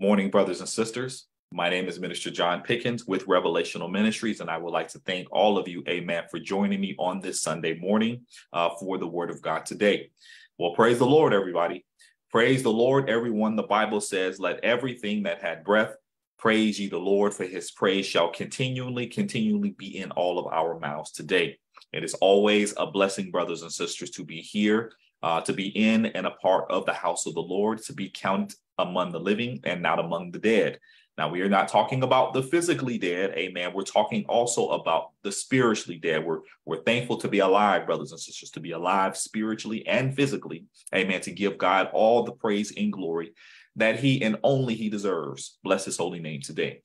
Morning, brothers and sisters. My name is Minister John Pickens with Revelational Ministries, and I would like to thank all of you, amen, for joining me on this Sunday morning uh, for the Word of God today. Well, praise the Lord, everybody. Praise the Lord, everyone. The Bible says, Let everything that had breath praise ye the Lord, for his praise shall continually, continually be in all of our mouths today. It is always a blessing, brothers and sisters, to be here uh, to be in and a part of the house of the Lord, to be counted among the living and not among the dead. Now, we are not talking about the physically dead, amen. We're talking also about the spiritually dead. We're, we're thankful to be alive, brothers and sisters, to be alive spiritually and physically, amen, to give God all the praise and glory that He and only He deserves. Bless His holy name today.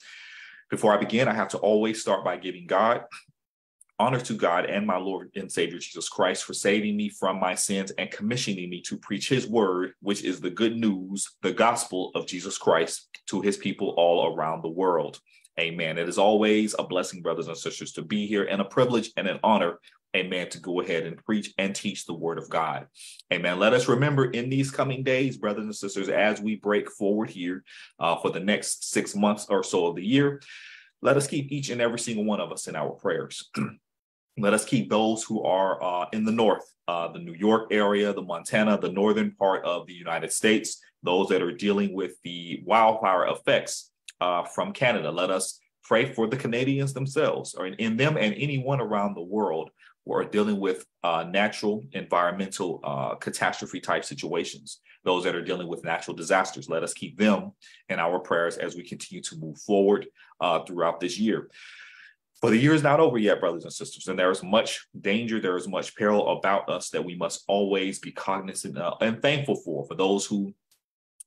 Before I begin, I have to always start by giving God Honor to God and my Lord and Savior Jesus Christ for saving me from my sins and commissioning me to preach his word, which is the good news, the gospel of Jesus Christ to his people all around the world. Amen. It is always a blessing, brothers and sisters, to be here and a privilege and an honor, amen, to go ahead and preach and teach the word of God. Amen. Let us remember in these coming days, brothers and sisters, as we break forward here uh, for the next six months or so of the year, let us keep each and every single one of us in our prayers. Let us keep those who are uh, in the north, uh, the New York area, the Montana, the northern part of the United States, those that are dealing with the wildfire effects uh, from Canada. Let us pray for the Canadians themselves, or in, in them and anyone around the world who are dealing with uh, natural environmental uh, catastrophe type situations. Those that are dealing with natural disasters, let us keep them in our prayers as we continue to move forward uh, throughout this year. For the year is not over yet, brothers and sisters, and there is much danger, there is much peril about us that we must always be cognizant of and thankful for. For those who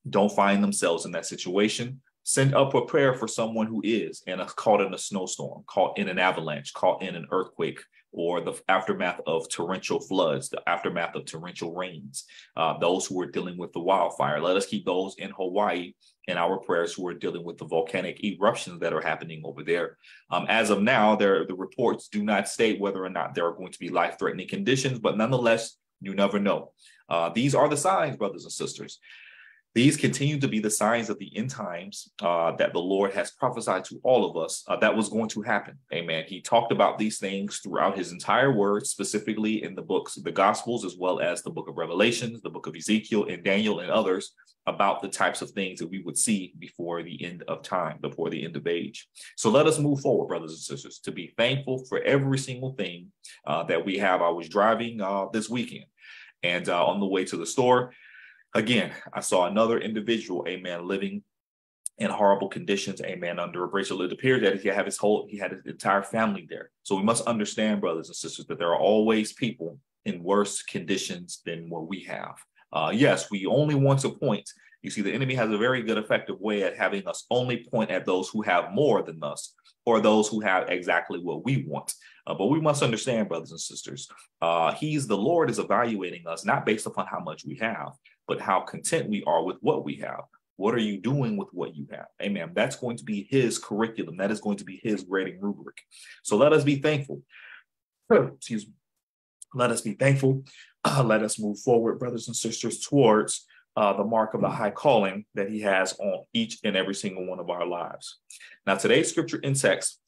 don't find themselves in that situation, send up a prayer for someone who is and caught in a snowstorm, caught in an avalanche, caught in an earthquake, or the aftermath of torrential floods, the aftermath of torrential rains, uh, those who are dealing with the wildfire. Let us keep those in Hawaii in our prayers who are dealing with the volcanic eruptions that are happening over there. Um, as of now, there the reports do not state whether or not there are going to be life-threatening conditions, but nonetheless, you never know. Uh, these are the signs, brothers and sisters. These continue to be the signs of the end times uh, that the Lord has prophesied to all of us uh, that was going to happen. Amen. He talked about these things throughout his entire word, specifically in the books, the Gospels, as well as the book of Revelations, the book of Ezekiel, and Daniel, and others about the types of things that we would see before the end of time, before the end of age. So let us move forward, brothers and sisters, to be thankful for every single thing uh, that we have. I was driving uh, this weekend and uh, on the way to the store, Again, I saw another individual, a man living in horrible conditions, a man under a. So it appeared that he had his whole, he had his entire family there. So we must understand, brothers and sisters, that there are always people in worse conditions than what we have. Uh, yes, we only want to point. You see, the enemy has a very good, effective way at having us only point at those who have more than us or those who have exactly what we want. Uh, but we must understand, brothers and sisters, uh, he's the Lord is evaluating us not based upon how much we have, but how content we are with what we have. What are you doing with what you have? Amen. That's going to be his curriculum. That is going to be his grading rubric. So let us be thankful. Excuse me. Let us be thankful. Uh, let us move forward, brothers and sisters, towards uh, the mark of the high calling that he has on each and every single one of our lives. Now, today's scripture in text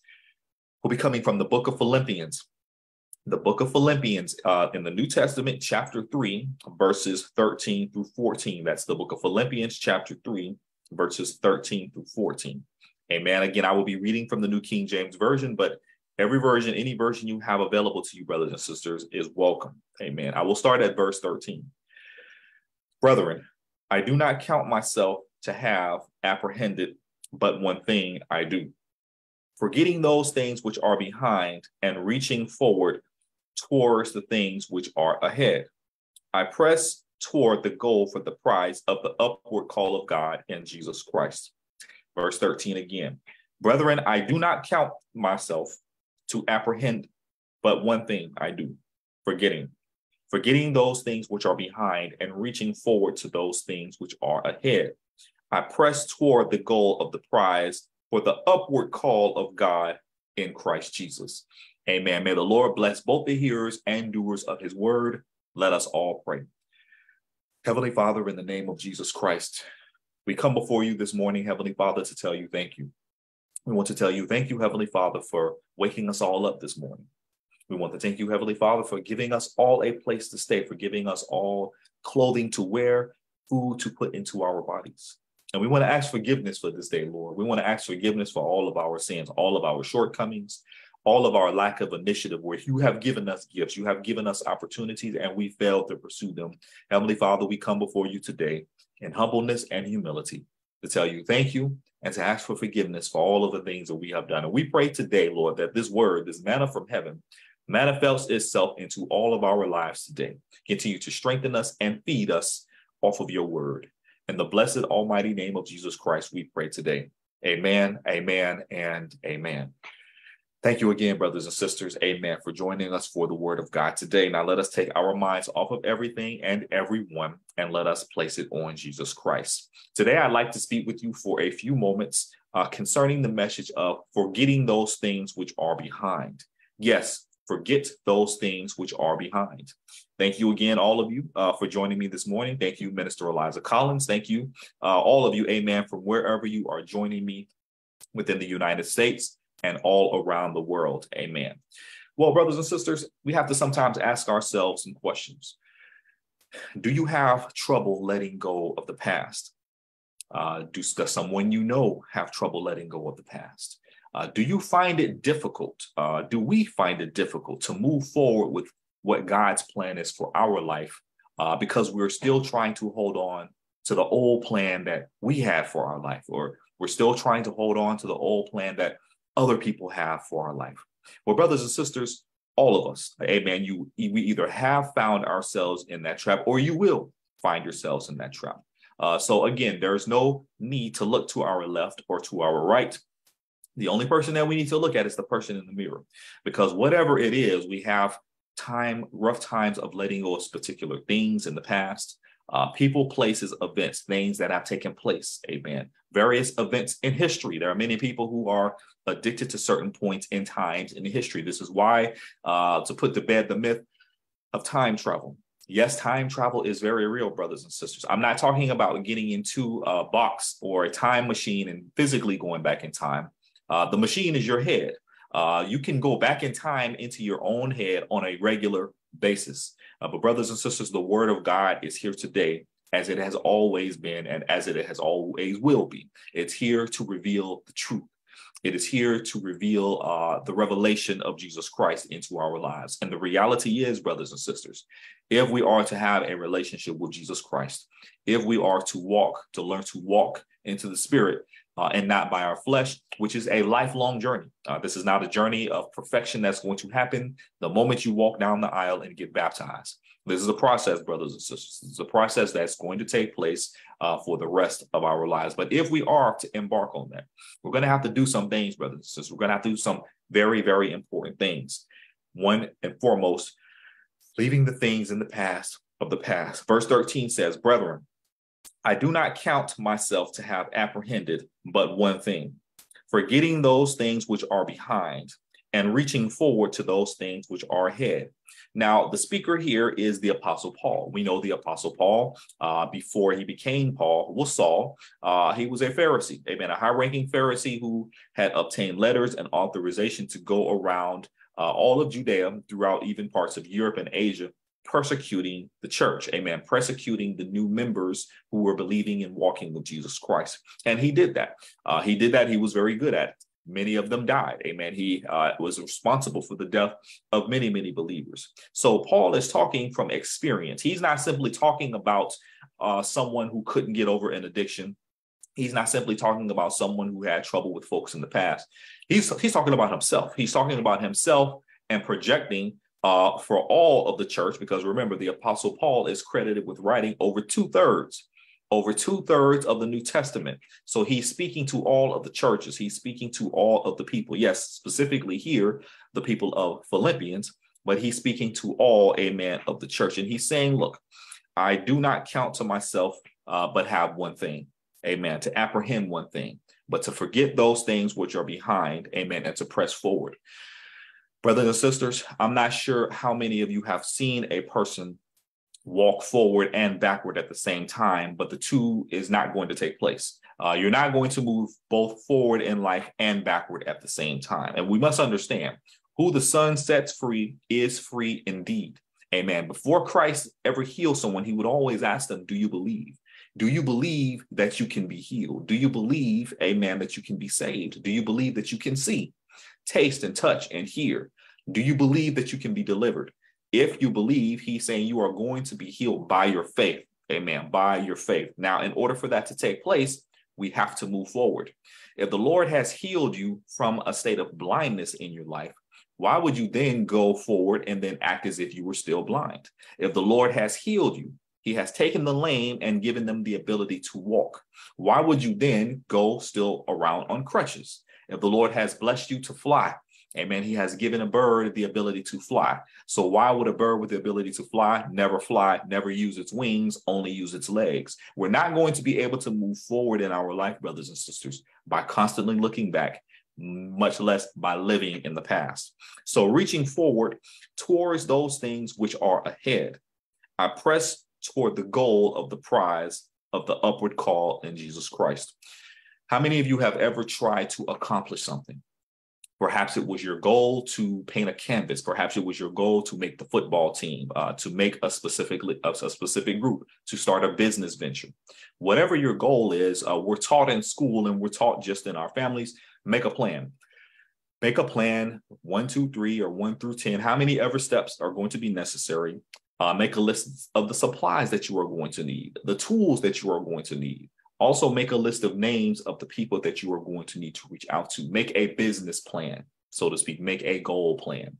will be coming from the book of Philippians, the book of Philippians uh, in the New Testament, chapter 3, verses 13 through 14. That's the book of Philippians, chapter 3, verses 13 through 14. Amen. Again, I will be reading from the New King James Version, but every version, any version you have available to you, brothers and sisters, is welcome. Amen. I will start at verse 13. Brethren, I do not count myself to have apprehended, but one thing I do. Forgetting those things which are behind and reaching forward towards the things which are ahead. I press toward the goal for the prize of the upward call of God in Jesus Christ. Verse 13 again. Brethren, I do not count myself to apprehend, but one thing I do, forgetting. Forgetting those things which are behind and reaching forward to those things which are ahead. I press toward the goal of the prize for the upward call of God in Christ Jesus. Amen. May the Lord bless both the hearers and doers of his word. Let us all pray. Heavenly Father, in the name of Jesus Christ, We come before you this morning, Heavenly Father, to tell you thank you. We want to tell you thank you, Heavenly Father, for waking us all up this morning. We want to thank you, Heavenly Father, for giving us all a place to stay, for giving us all clothing to wear, food to put into our bodies. And we want to ask forgiveness for this day, Lord. We want to ask forgiveness for all of our sins, all of our shortcomings, all of our lack of initiative, where you have given us gifts, you have given us opportunities, and we failed to pursue them. Heavenly Father, we come before you today in humbleness and humility to tell you thank you and to ask for forgiveness for all of the things that we have done. And we pray today, Lord, that this word, this manna from heaven, manifests itself into all of our lives today. Continue to strengthen us and feed us off of your word. In the blessed almighty name of Jesus Christ, we pray today. Amen, amen, and amen. Thank you again, brothers and sisters. Amen, for joining us for the word of God today. Now, let us take our minds off of everything and everyone and let us place it on Jesus Christ. Today, I'd like to speak with you for a few moments uh, concerning the message of forgetting those things which are behind. Yes, forget those things which are behind. Thank you again, all of you, uh, for joining me this morning. Thank you, Minister Eliza Collins. Thank you, uh, all of you, amen, from wherever you are joining me within the United States and all around the world. Amen. Well, brothers and sisters, we have to sometimes ask ourselves some questions. Do you have trouble letting go of the past? Uh, do, does someone you know have trouble letting go of the past? Uh, do you find it difficult? Uh, do we find it difficult to move forward with what God's plan is for our life uh, because we're still trying to hold on to the old plan that we had for our life, or we're still trying to hold on to the old plan that other people have for our life? Well, brothers and sisters, all of us, amen, you we either have found ourselves in that trap or you will find yourselves in that trap. Uh, so again, there's no need to look to our left or to our right the only person that we need to look at is the person in the mirror because whatever it is, we have time, rough times of letting go of particular things in the past, uh, people, places, events, things that have taken place. Amen. Various events in history. There are many people who are addicted to certain points in times in history. This is why, uh, to put to bed the myth of time travel. Yes, time travel is very real, brothers and sisters. I'm not talking about getting into a box or a time machine and physically going back in time. Uh, the machine is your head. Uh, you can go back in time into your own head on a regular basis. Uh, but, brothers and sisters, the word of God is here today as it has always been and as it has always will be. It's here to reveal the truth. It is here to reveal uh, the revelation of Jesus Christ into our lives. And the reality is, brothers and sisters, if we are to have a relationship with Jesus Christ, if we are to walk, to learn to walk into the Spirit, uh, and not by our flesh, which is a lifelong journey. Uh, this is not a journey of perfection that's going to happen the moment you walk down the aisle and get baptized. This is a process, brothers and sisters. It's a process that's going to take place uh, for the rest of our lives. But if we are to embark on that, we're going to have to do some things, brothers and sisters. We're going to have to do some very, very important things. One and foremost, leaving the things in the past of the past. Verse 13 says, Brethren, I do not count myself to have apprehended but one thing, forgetting those things which are behind and reaching forward to those things which are ahead. Now, the speaker here is the Apostle Paul. We know the Apostle Paul, uh, before he became Paul, was Saul. Uh, he was a Pharisee, amen, a high ranking Pharisee who had obtained letters and authorization to go around uh, all of Judea, throughout even parts of Europe and Asia, persecuting the church, amen, persecuting the new members who were believing and walking with Jesus Christ. And he did that. Uh, he did that. He was very good at it. Many of them died. Amen. He uh, was responsible for the death of many, many believers. So Paul is talking from experience. He's not simply talking about uh, someone who couldn't get over an addiction. He's not simply talking about someone who had trouble with folks in the past. He's he's talking about himself. He's talking about himself and projecting uh, for all of the church, because remember, the Apostle Paul is credited with writing over two thirds, over two thirds of the New Testament. So he's speaking to all of the churches, he's speaking to all of the people. Yes, specifically here, the people of Philippians, but he's speaking to all, amen, of the church. And he's saying, Look, I do not count to myself, uh, but have one thing, amen, to apprehend one thing, but to forget those things which are behind, amen, and to press forward. Brothers and sisters, I'm not sure how many of you have seen a person walk forward and backward at the same time, but the two is not going to take place. Uh, you're not going to move both forward in life and backward at the same time. And we must understand who the Son sets free is free indeed. Amen. Before Christ ever healed someone, he would always ask them, Do you believe? Do you believe that you can be healed? Do you believe, amen, that you can be saved? Do you believe that you can see, taste, and touch and hear? Do you believe that you can be delivered? If you believe, he's saying you are going to be healed by your faith. Amen. By your faith. Now, in order for that to take place, we have to move forward. If the Lord has healed you from a state of blindness in your life, why would you then go forward and then act as if you were still blind? If the Lord has healed you, he has taken the lame and given them the ability to walk. Why would you then go still around on crutches? If the Lord has blessed you to fly, amen, he has given a bird the ability to fly. So why would a bird with the ability to fly never fly, never use its wings, only use its legs? We're not going to be able to move forward in our life, brothers and sisters, by constantly looking back much less by living in the past. So, reaching forward towards those things which are ahead, I press toward the goal of the prize of the upward call in Jesus Christ. How many of you have ever tried to accomplish something? Perhaps it was your goal to paint a canvas. Perhaps it was your goal to make the football team, uh, to make a specific a specific group, to start a business venture. Whatever your goal is, uh, we're taught in school and we're taught just in our families make a plan. Make a plan one, two, three, or one through 10. How many ever steps are going to be necessary? Uh, make a list of the supplies that you are going to need, the tools that you are going to need. Also, make a list of names of the people that you are going to need to reach out to. Make a business plan, so to speak, make a goal plan.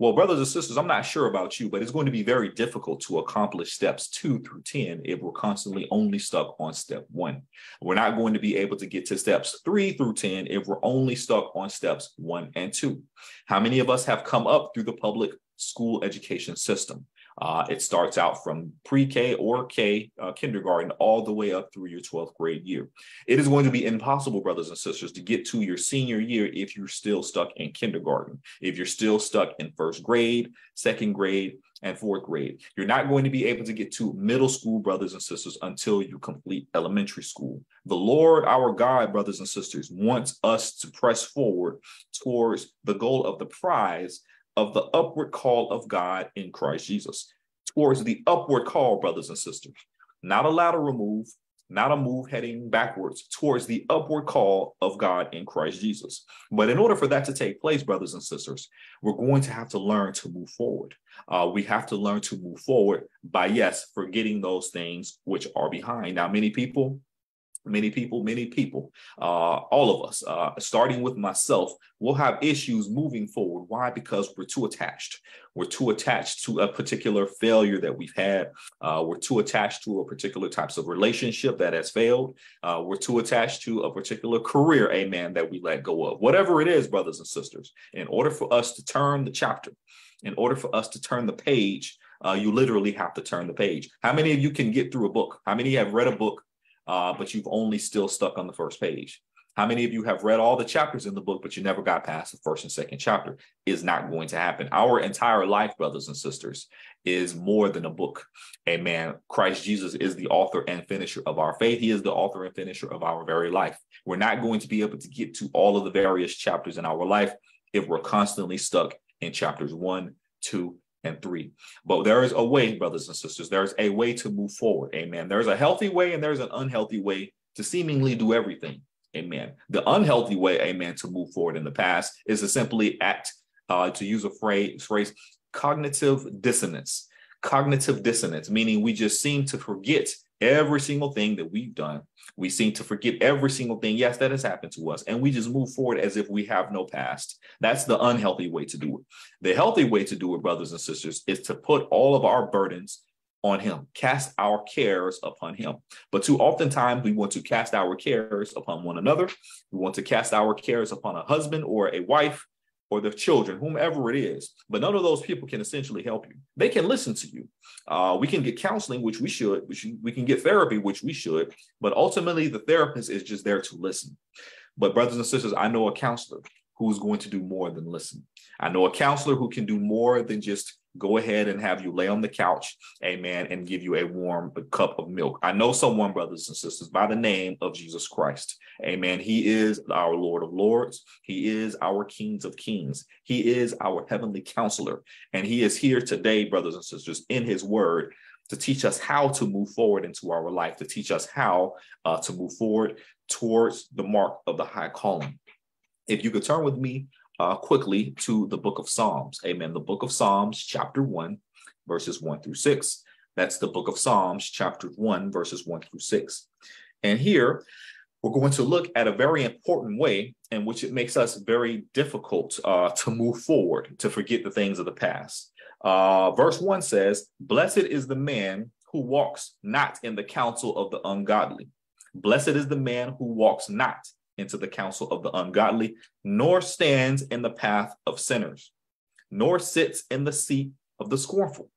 Well, brothers and sisters, I'm not sure about you, but it's going to be very difficult to accomplish steps two through 10 if we're constantly only stuck on step one. We're not going to be able to get to steps three through 10 if we're only stuck on steps one and two. How many of us have come up through the public school education system? Uh, it starts out from pre-K or K uh, kindergarten all the way up through your 12th grade year. It is going to be impossible, brothers and sisters, to get to your senior year if you're still stuck in kindergarten, if you're still stuck in first grade, second grade, and fourth grade. You're not going to be able to get to middle school, brothers and sisters, until you complete elementary school. The Lord, our God, brothers and sisters, wants us to press forward towards the goal of the prize of the upward call of God in Christ Jesus. Towards the upward call, brothers and sisters, not a lateral move, not a move heading backwards, towards the upward call of God in Christ Jesus. But in order for that to take place, brothers and sisters, we're going to have to learn to move forward. Uh, we have to learn to move forward by, yes, forgetting those things which are behind. Now, many people many people, many people, uh, all of us, uh, starting with myself, will have issues moving forward. Why? Because we're too attached. We're too attached to a particular failure that we've had. Uh, we're too attached to a particular types of relationship that has failed. Uh, we're too attached to a particular career, amen, that we let go of. Whatever it is, brothers and sisters, in order for us to turn the chapter, in order for us to turn the page, uh, you literally have to turn the page. How many of you can get through a book? How many have read a book uh, but you've only still stuck on the first page. How many of you have read all the chapters in the book, but you never got past the first and second chapter? Is not going to happen. Our entire life, brothers and sisters, is more than a book. Amen. Christ Jesus is the author and finisher of our faith. He is the author and finisher of our very life. We're not going to be able to get to all of the various chapters in our life if we're constantly stuck in chapters one, two, and three. But there is a way, brothers and sisters, there's a way to move forward. Amen. There's a healthy way and there's an unhealthy way to seemingly do everything. Amen. The unhealthy way, amen, to move forward in the past is to simply act, uh, to use a phrase, phrase, cognitive dissonance. Cognitive dissonance, meaning we just seem to forget every single thing that we've done. We seem to forget every single thing, yes, that has happened to us, and we just move forward as if we have no past. That's the unhealthy way to do it. The healthy way to do it, brothers and sisters, is to put all of our burdens on him, cast our cares upon him. But too oftentimes we want to cast our cares upon one another. We want to cast our cares upon a husband or a wife or the children, whomever it is. But none of those people can essentially help you. They can listen to you. Uh, we can get counseling, which we should, which we can get therapy, which we should. But ultimately, the therapist is just there to listen. But, brothers and sisters, I know a counselor who's going to do more than listen. I know a counselor who can do more than just go ahead and have you lay on the couch, amen, and give you a warm cup of milk. I know someone, brothers and sisters, by the name of Jesus Christ, amen. He is our Lord of Lords, He is our Kings of Kings, He is our Heavenly Counselor, and He is here today, brothers and sisters, in His Word to teach us how to move forward into our life, to teach us how uh, to move forward towards the mark of the high calling. If you could turn with me uh, quickly to the book of Psalms. Amen. The book of Psalms, chapter 1, verses 1 through 6. That's the book of Psalms, chapter 1, verses 1 through 6. And here, we're going to look at a very important way in which it makes us very difficult uh, to move forward, to forget the things of the past. Uh, verse 1 says, Blessed is the man who walks not in the counsel of the ungodly. Blessed is the man who walks not into the counsel of the ungodly, nor stands in the path of sinners, nor sits in the seat of the scornful.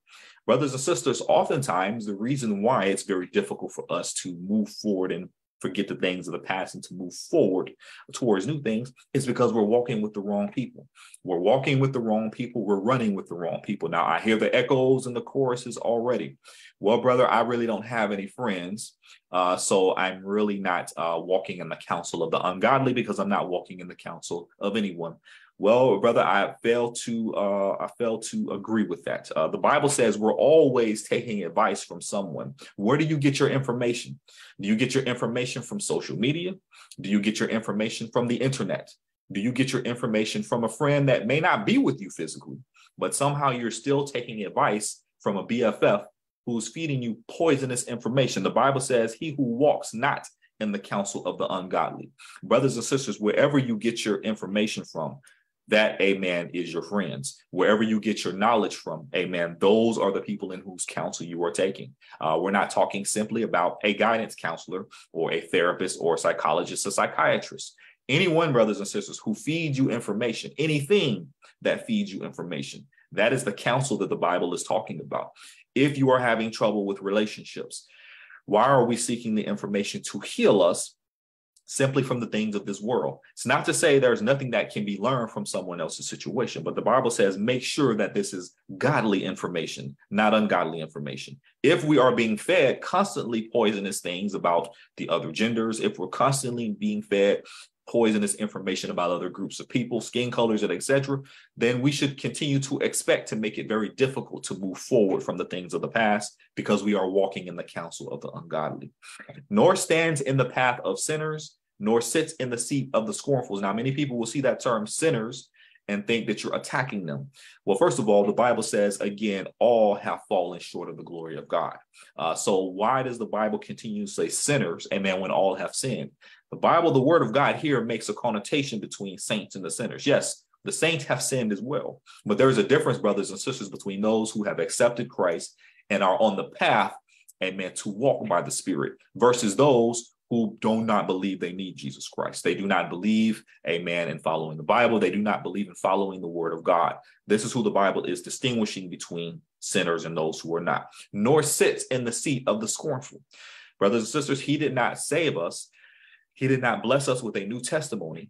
Brothers and sisters, oftentimes the reason why it's very difficult for us to move forward and forget the things of the past and to move forward towards new things is because we're walking with the wrong people. We're walking with the wrong people. We're running with the wrong people. Now, I hear the echoes and the choruses already. Well, brother, I really don't have any friends. Uh, so I'm really not uh, walking in the counsel of the ungodly because I'm not walking in the counsel of anyone. Well, brother, I fail to uh, I fail to agree with that. Uh, the Bible says we're always taking advice from someone. Where do you get your information? Do you get your information from social media? Do you get your information from the internet? Do you get your information from a friend that may not be with you physically, but somehow you're still taking advice from a BFF who's feeding you poisonous information? The Bible says, He who walks not in the counsel of the ungodly. Brothers and sisters, wherever you get your information from, that amen is your friends. Wherever you get your knowledge from amen those are the people in whose counsel you are taking. Uh, we're not talking simply about a guidance counselor or a therapist or a psychologist or psychiatrist. Anyone brothers and sisters who feeds you information anything that feeds you information that is the counsel that the bible is talking about. If you are having trouble with relationships why are we seeking the information to heal us simply from the things of this world. It's not to say there's nothing that can be learned from someone else's situation, but the Bible says make sure that this is godly information, not ungodly information. If we are being fed constantly poisonous things about the other genders, if we're constantly being fed poisonous information about other groups of people, skin colors, and etc., then we should continue to expect to make it very difficult to move forward from the things of the past because we are walking in the counsel of the ungodly. Nor stands in the path of sinners, nor sits in the seat of the scornfuls. Now, many people will see that term sinners and think that you're attacking them. Well, first of all, the Bible says, again, all have fallen short of the glory of God. Uh, so why does the Bible continue to say sinners, amen, when all have sinned? The Bible, the word of God here makes a connotation between saints and the sinners. Yes, the saints have sinned as well, but there is a difference, brothers and sisters, between those who have accepted Christ and are on the path, amen, to walk by the Spirit versus those who do not believe they need Jesus Christ. They do not believe, amen, in following the Bible. They do not believe in following the word of God. This is who the Bible is distinguishing between sinners and those who are not, nor sits in the seat of the scornful. Brothers and sisters, he did not save us he did not bless us with a new testimony.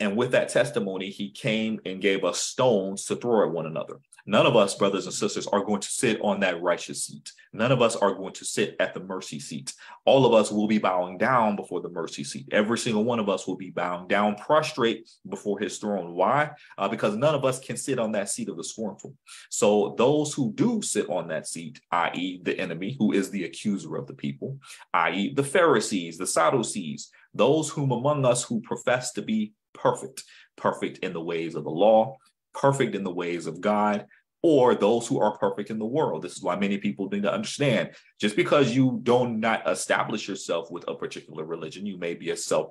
And with that testimony, he came and gave us stones to throw at one another. None of us, brothers and sisters, are going to sit on that righteous seat. None of us are going to sit at the mercy seat. All of us will be bowing down before the mercy seat. Every single one of us will be bowing down, prostrate before his throne. Why? Uh, because none of us can sit on that seat of the scornful. So those who do sit on that seat, i.e., the enemy, who is the accuser of the people, i.e., the Pharisees, the Sadducees, those whom among us who profess to be perfect, perfect in the ways of the law, perfect in the ways of God, or those who are perfect in the world. This is why many people need to understand just because you do not establish yourself with a particular religion, you may be a self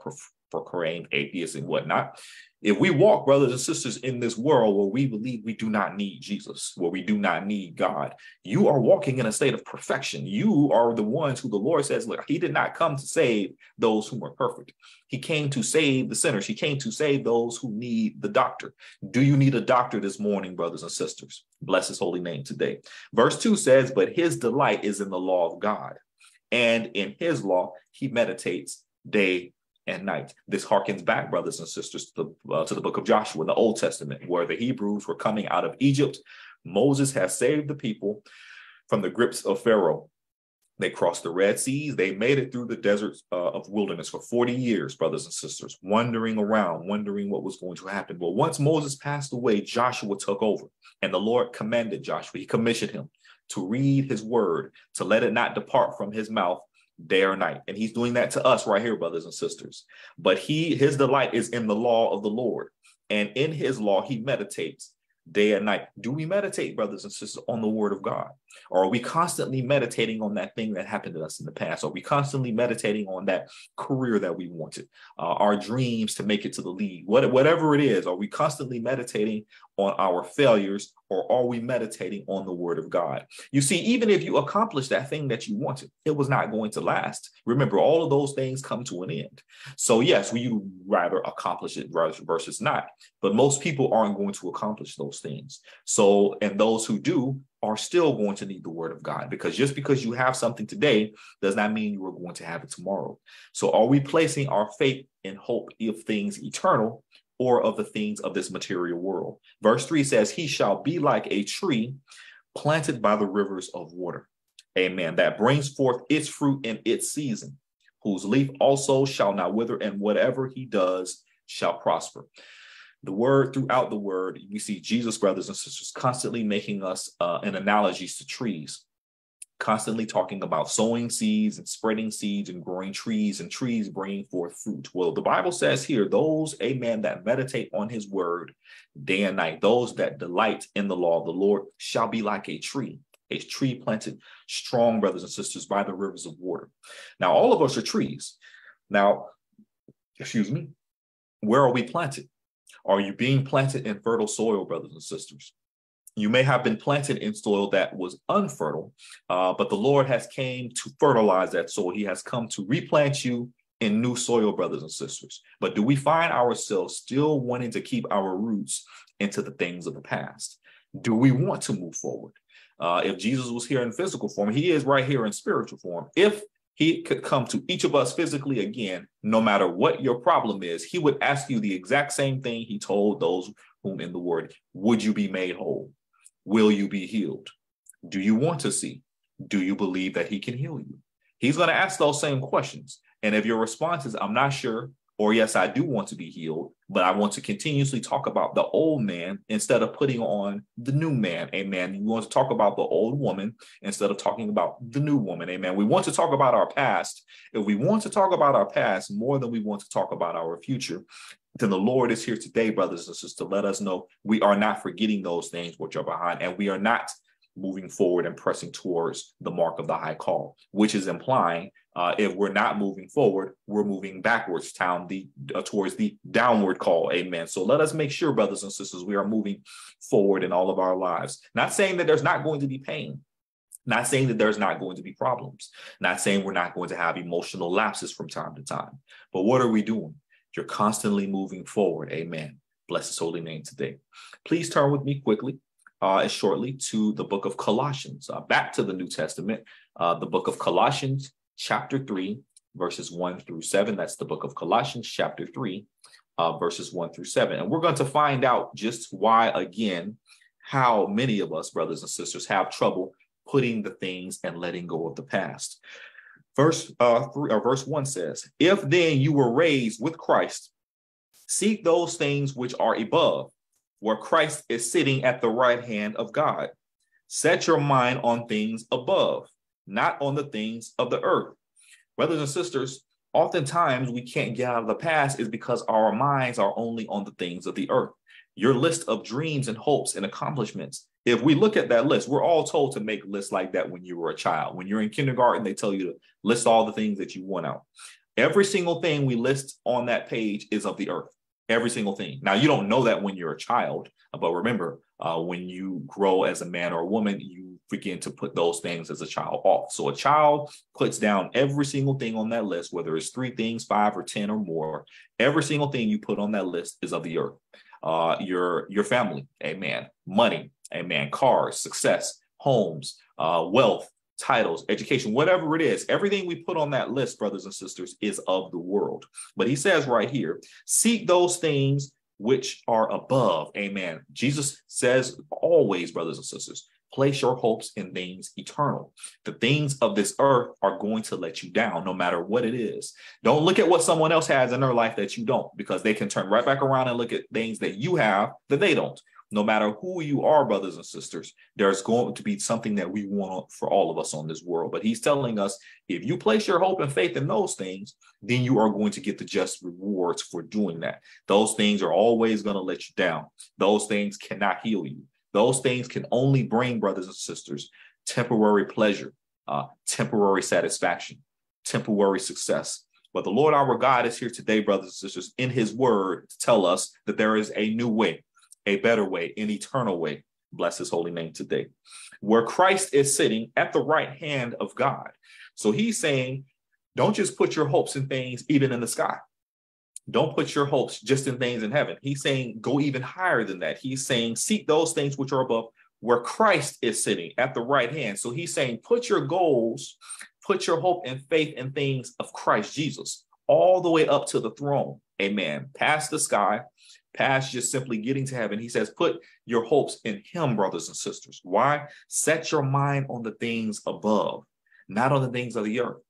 proclaimed atheists and whatnot. If we walk, brothers and sisters, in this world where we believe we do not need Jesus, where we do not need God, you are walking in a state of perfection. You are the ones who the Lord says, look, he did not come to save those who are perfect. He came to save the sinners. He came to save those who need the doctor. Do you need a doctor this morning, brothers and sisters? Bless his holy name today. Verse 2 says, But his delight is in the law of God, and in his law he meditates day and night. This harkens back, brothers and sisters, to the, uh, to the book of Joshua in the Old Testament, where the Hebrews were coming out of Egypt Moses has saved the people from the grips of Pharaoh. They crossed the Red Seas. They made it through the deserts uh, of wilderness for 40 years, brothers and sisters, wandering around, wondering what was going to happen. Well, once Moses passed away, Joshua took over, and the Lord commanded Joshua, he commissioned him to read his word, to let it not depart from his mouth day or night. And he's doing that to us right here, brothers and sisters. But he, his delight is in the law of the Lord. And in his law, he meditates day and night. Do we meditate, brothers and sisters, on the word of God? Or are we constantly meditating on that thing that happened to us in the past? Are we constantly meditating on that career that we wanted, uh, our dreams to make it to the league, what, whatever it is? Are we constantly meditating on our failures or are we meditating on the word of God? You see, even if you accomplish that thing that you wanted, it was not going to last. Remember, all of those things come to an end. So, yes, we rather accomplish it versus not, but most people aren't going to accomplish those things. So, and those who do are still going to need the word of God because just because you have something today does not mean you are going to have it tomorrow. So, are we placing our faith and hope of things eternal or of the things of this material world? Verse 3 says, He shall be like a tree planted by the rivers of water. Amen. That brings forth its fruit in its season, whose leaf also shall not wither, and whatever he does shall prosper the word throughout the word we see jesus brothers and sisters constantly making us uh, an analogies to trees. Constantly talking about sowing seeds and spreading seeds and growing trees and trees bringing forth fruit. Well the bible says here those amen that meditate on his word day and night those that delight in the law of the lord shall be like a tree a tree planted strong brothers and sisters by the rivers of water. Now all of us are trees. Now excuse me where are we planted are you being planted in fertile soil, brothers and sisters? You may have been planted in soil that was unfertile, uh, but the Lord has came to fertilize that soil. He has come to replant you in new soil, brothers and sisters. But do we find ourselves still wanting to keep our roots into the things of the past? Do we want to move forward? Uh, if Jesus was here in physical form, he is right here in spiritual form. If he could come to each of us physically again, no matter what your problem is. He would ask you the exact same thing he told those whom in the word Would you be made whole? Will you be healed? Do you want to see? Do you believe that he can heal you? He's going to ask those same questions. And if your response is, I'm not sure, or yes, I do want to be healed, but I want to continuously talk about the old man instead of putting on the new man. Amen. We want to talk about the old woman instead of talking about the new woman. Amen. We want to talk about our past. If we want to talk about our past more than we want to talk about our future, then the Lord is here today, brothers and sisters, to let us know we are not forgetting those things which are behind, and we are not moving forward and pressing towards the mark of the high call, which is implying uh, if we're not moving forward, we're moving backwards town the uh, towards the downward call. Amen. So let us make sure, brothers and sisters, we are moving forward in all of our lives. Not saying that there's not going to be pain. Not saying that there's not going to be problems. Not saying we're not going to have emotional lapses from time to time. But what are we doing? You're constantly moving forward. Amen. Bless his holy name today. Please turn with me quickly uh, shortly to the book of Colossians, uh, back to the New Testament, uh, the book of Colossians, chapter 3, verses 1 through 7. That's the book of Colossians, chapter 3, uh, verses 1 through 7. And we're going to find out just why, again, how many of us, brothers and sisters, have trouble putting the things and letting go of the past. Verse uh, three or verse one says, "If then you were raised with Christ, seek those things which are above, where Christ is sitting at the right hand of God. Set your mind on things above, not on the things of the earth. Brothers and sisters, oftentimes we can't get out of the past is because our minds are only on the things of the earth. Your list of dreams and hopes and accomplishments. If we look at that list, we're all told to make lists like that when you were a child. When you're in kindergarten, they tell you to list all the things that you want out. Every single thing we list on that page is of the earth every single thing. Now, you don't know that when you're a child, but remember, uh, when you grow as a man or a woman, you begin to put those things as a child off. So a child puts down every single thing on that list, whether it's three things, five or 10 or more. Every single thing you put on that list is of the earth. Uh, your, your family, amen. Money, amen. Cars, success, homes, uh, wealth, titles, education, whatever it is, everything we put on that list, brothers and sisters, is of the world. But he says right here, seek those things which are above. Amen. Jesus says always, brothers and sisters, place your hopes in things eternal. The things of this earth are going to let you down no matter what it is. Don't look at what someone else has in their life that you don't, because they can turn right back around and look at things that you have that they don't no matter who you are, brothers and sisters, there's going to be something that we want for all of us on this world. But he's telling us if you place your hope and faith in those things, then you are going to get the just rewards for doing that. Those things are always going to let you down. Those things cannot heal you. Those things can only bring, brothers and sisters, temporary pleasure, uh, temporary satisfaction, temporary success. But the Lord our God is here today, brothers and sisters, in his word to tell us that there is a new way a better way, an eternal way. Bless his holy name today, where Christ is sitting at the right hand of God. So he's saying, don't just put your hopes in things even in the sky. Don't put your hopes just in things in heaven. He's saying, go even higher than that. He's saying, seek those things which are above where Christ is sitting at the right hand. So he's saying, put your goals, put your hope and faith in things of Christ Jesus, all the way up to the throne. Amen. Past the sky, past just simply getting to heaven. He says, put your hopes in him, brothers and sisters. Why? Set your mind on the things above, not on the things of the earth.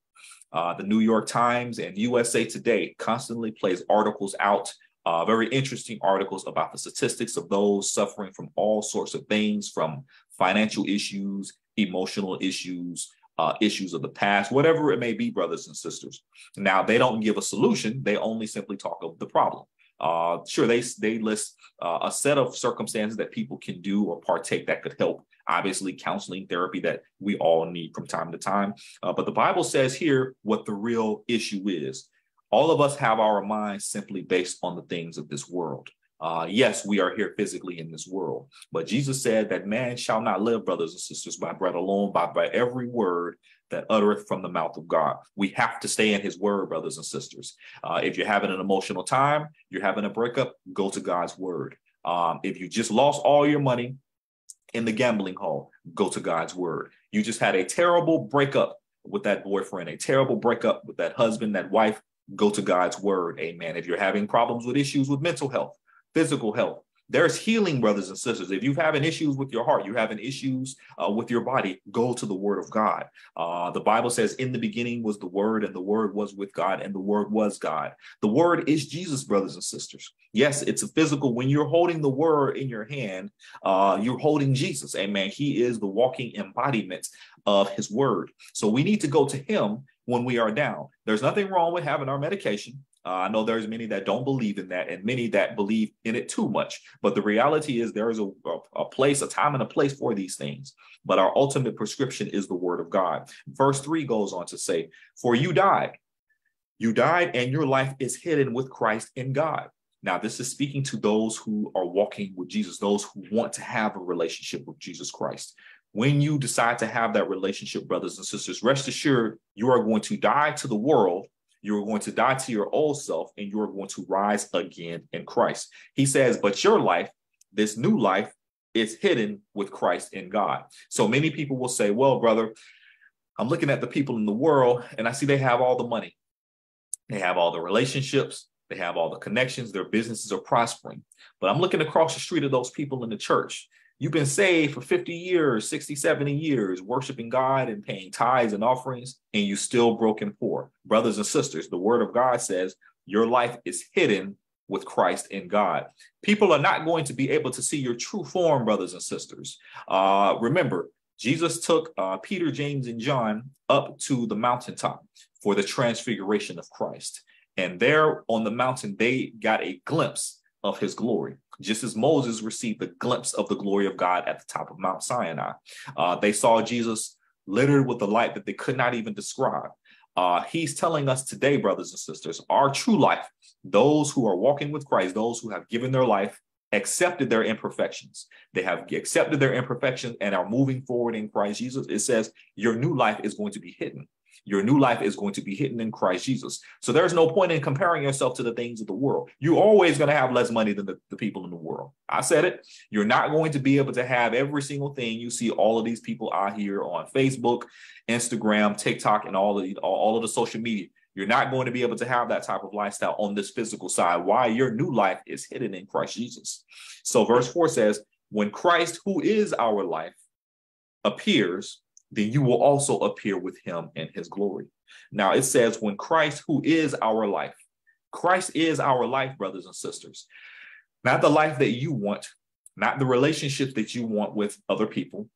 Uh, the New York Times and USA Today constantly plays articles out, uh, very interesting articles about the statistics of those suffering from all sorts of things, from financial issues, emotional issues, uh, issues of the past, whatever it may be, brothers and sisters. Now, they don't give a solution, they only simply talk of the problem. Uh, sure, they they list uh, a set of circumstances that people can do or partake that could help. Obviously, counseling, therapy that we all need from time to time. Uh, but the Bible says here what the real issue is. All of us have our minds simply based on the things of this world. Uh, yes, we are here physically in this world, but Jesus said that man shall not live, brothers and sisters, by bread alone, but by every word that uttereth from the mouth of God. We have to stay in his word, brothers and sisters. Uh, if you're having an emotional time, you're having a breakup, go to God's word. Um, if you just lost all your money in the gambling hall, go to God's word. You just had a terrible breakup with that boyfriend, a terrible breakup with that husband, that wife, go to God's word. Amen. If you're having problems with issues with mental health, physical health, there's healing, brothers and sisters. If you're having issues with your heart, you're having issues uh, with your body, go to the Word of God. Uh, the Bible says, In the beginning was the Word, and the Word was with God, and the Word was God. The Word is Jesus, brothers and sisters. Yes, it's a physical. When you're holding the Word in your hand, uh, you're holding Jesus. Amen. He is the walking embodiment of His Word. So we need to go to Him when we are down. There's nothing wrong with having our medication. Uh, I know there's many that don't believe in that and many that believe in it too much. But the reality is there is a, a, a, place, a time and a place for these things. But our ultimate prescription is the word of God. Verse three goes on to say, for you died, you died and your life is hidden with Christ in God. Now, this is speaking to those who are walking with Jesus, those who want to have a relationship with Jesus Christ. When you decide to have that relationship, brothers and sisters, rest assured you are going to die to the world you're going to die to your old self and you're going to rise again in Christ. He says, but your life, this new life, is hidden with Christ in God. So many people will say, well, brother, I'm looking at the people in the world and I see they have all the money. They have all the relationships. They have all the connections. Their businesses are prospering. But I'm looking across the street at those people in the church You've been saved for 50 years, 60, 70 years, worshiping God and paying tithes and offerings, and you still broken poor. Brothers and sisters, the word of God says your life is hidden with Christ in God. People are not going to be able to see your true form, brothers and sisters. Uh, remember, Jesus took uh, Peter, James, and John up to the mountaintop for the transfiguration of Christ. And there on the mountain, they got a glimpse of his glory just as Moses received a glimpse of the glory of God at the top of Mount Sinai. Uh, they saw Jesus littered with the light that they could not even describe. Uh, he's telling us today, brothers and sisters, our true life, those who are walking with Christ, those who have given their life, accepted their imperfections. They have accepted their imperfections and are moving forward in Christ Jesus. It says your new life is going to be hidden your new life is going to be hidden in Christ Jesus. So there's no point in comparing yourself to the things of the world. You're always going to have less money than the, the people in the world. I said it. You're not going to be able to have every single thing you see all of these people out here on Facebook, Instagram, TikTok, and all of the, all of the social media. You're not going to be able to have that type of lifestyle on this physical side. Why? Your new life is hidden in Christ Jesus. So, verse 4 says, When Christ, who is our life, appears, then you will also appear with him in his glory. Now, it says, When Christ, who is our life, Christ is our life, brothers and sisters. Not the life that you want, not the relationships that you want with other people,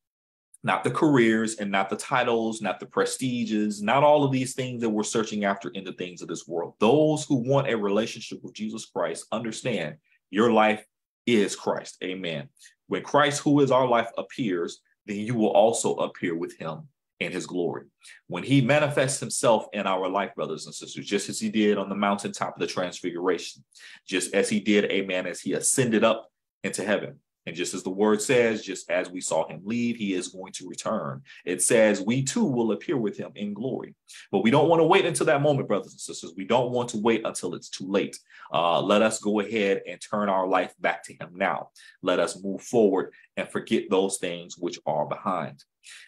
not the careers and not the titles, not the prestiges, not all of these things that we're searching after in the things of this world. Those who want a relationship with Jesus Christ understand your life is Christ. Amen. When Christ, who is our life, appears, then you will also appear with him in his glory. When he manifests himself in our life, brothers and sisters, just as he did on the mountaintop of the transfiguration, just as he did, amen, as he ascended up into heaven. And just as the word says, just as we saw him leave, he is going to return. It says we too will appear with him in glory. But we don't want to wait until that moment, brothers and sisters. We don't want to wait until it's too late. Uh, let us go ahead and turn our life back to him now. Let us move forward and forget those things which are behind.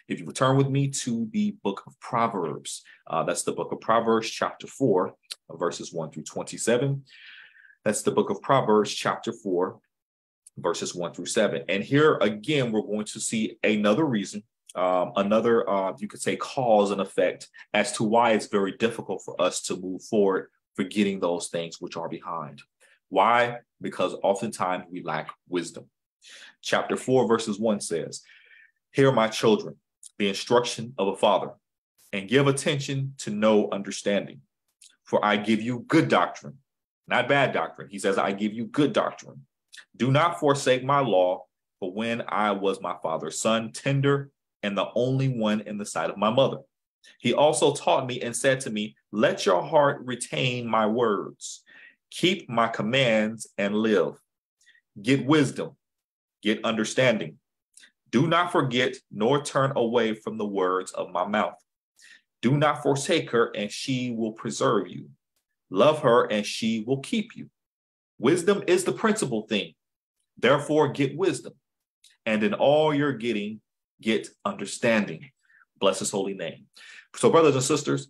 If you return with me to the book of Proverbs, uh, that's the book of Proverbs, chapter 4, verses 1 through 27. That's the book of Proverbs, chapter 4, verses 1 through 7. And here again, we're going to see another reason, um, another, uh, you could say, cause and effect as to why it's very difficult for us to move forward, forgetting those things which are behind. Why? Because oftentimes we lack wisdom. Chapter 4, verses 1 says, Hear, my children, the instruction of a father, and give attention to no understanding. For I give you good doctrine, not bad doctrine. He says, I give you good doctrine do not forsake my law, for when I was my father's son, tender and the only one in the sight of my mother. He also taught me and said to me, Let your heart retain my words, keep my commands and live. Get wisdom, get understanding. Do not forget nor turn away from the words of my mouth. Do not forsake her, and she will preserve you. Love her, and she will keep you. Wisdom is the principal thing. Therefore, get wisdom. And in all you're getting, get understanding. Bless his holy name. So, brothers and sisters,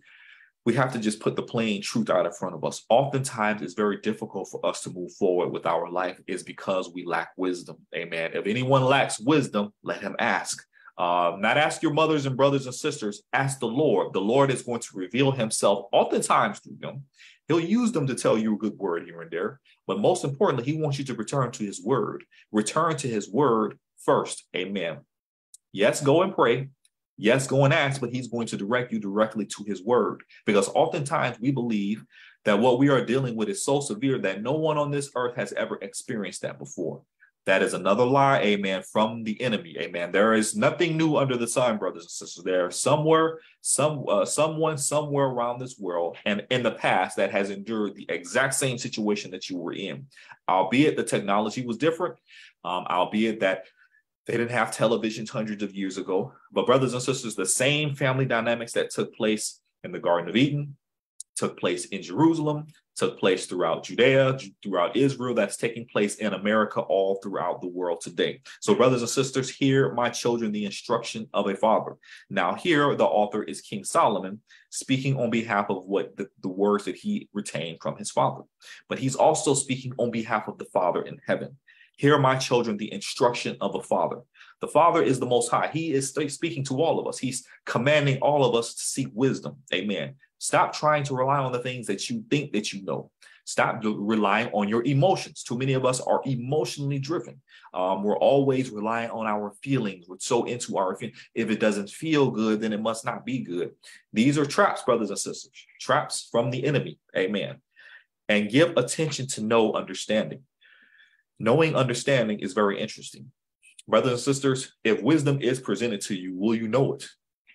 we have to just put the plain truth out in front of us. Oftentimes, it's very difficult for us to move forward with our life, is because we lack wisdom. Amen. If anyone lacks wisdom, let him ask. Uh, not ask your mothers and brothers and sisters, ask the Lord. The Lord is going to reveal himself oftentimes through them. He'll use them to tell you a good word here and there. But most importantly, he wants you to return to his word. Return to his word first. Amen. Yes, go and pray. Yes, go and ask, but he's going to direct you directly to his word. Because oftentimes we believe that what we are dealing with is so severe that no one on this earth has ever experienced that before. That is another lie, amen, from the enemy, amen. There is nothing new under the sun, brothers and sisters. There somewhere, some, uh, someone somewhere around this world and in the past that has endured the exact same situation that you were in, albeit the technology was different, um, albeit that they didn't have televisions hundreds of years ago. But brothers and sisters, the same family dynamics that took place in the Garden of Eden, took place in Jerusalem, took place throughout Judea, throughout Israel, that's taking place in America, all throughout the world today. So, brothers and sisters, hear my children the instruction of a father. Now, here the author is King Solomon speaking on behalf of what the, the words that he retained from his father, but he's also speaking on behalf of the Father in heaven. Hear my children the instruction of a father. The Father is the Most High. He is speaking to all of us. He's commanding all of us to seek wisdom. Amen. Stop trying to rely on the things that you think that you know. Stop relying on your emotions. Too many of us are emotionally driven. Um, we're always relying on our feelings. We're so into our feelings. If it doesn't feel good, then it must not be good. These are traps, brothers and sisters, traps from the enemy. Amen. And give attention to know understanding. Knowing understanding is very interesting. Brothers and sisters, if wisdom is presented to you, will you know it?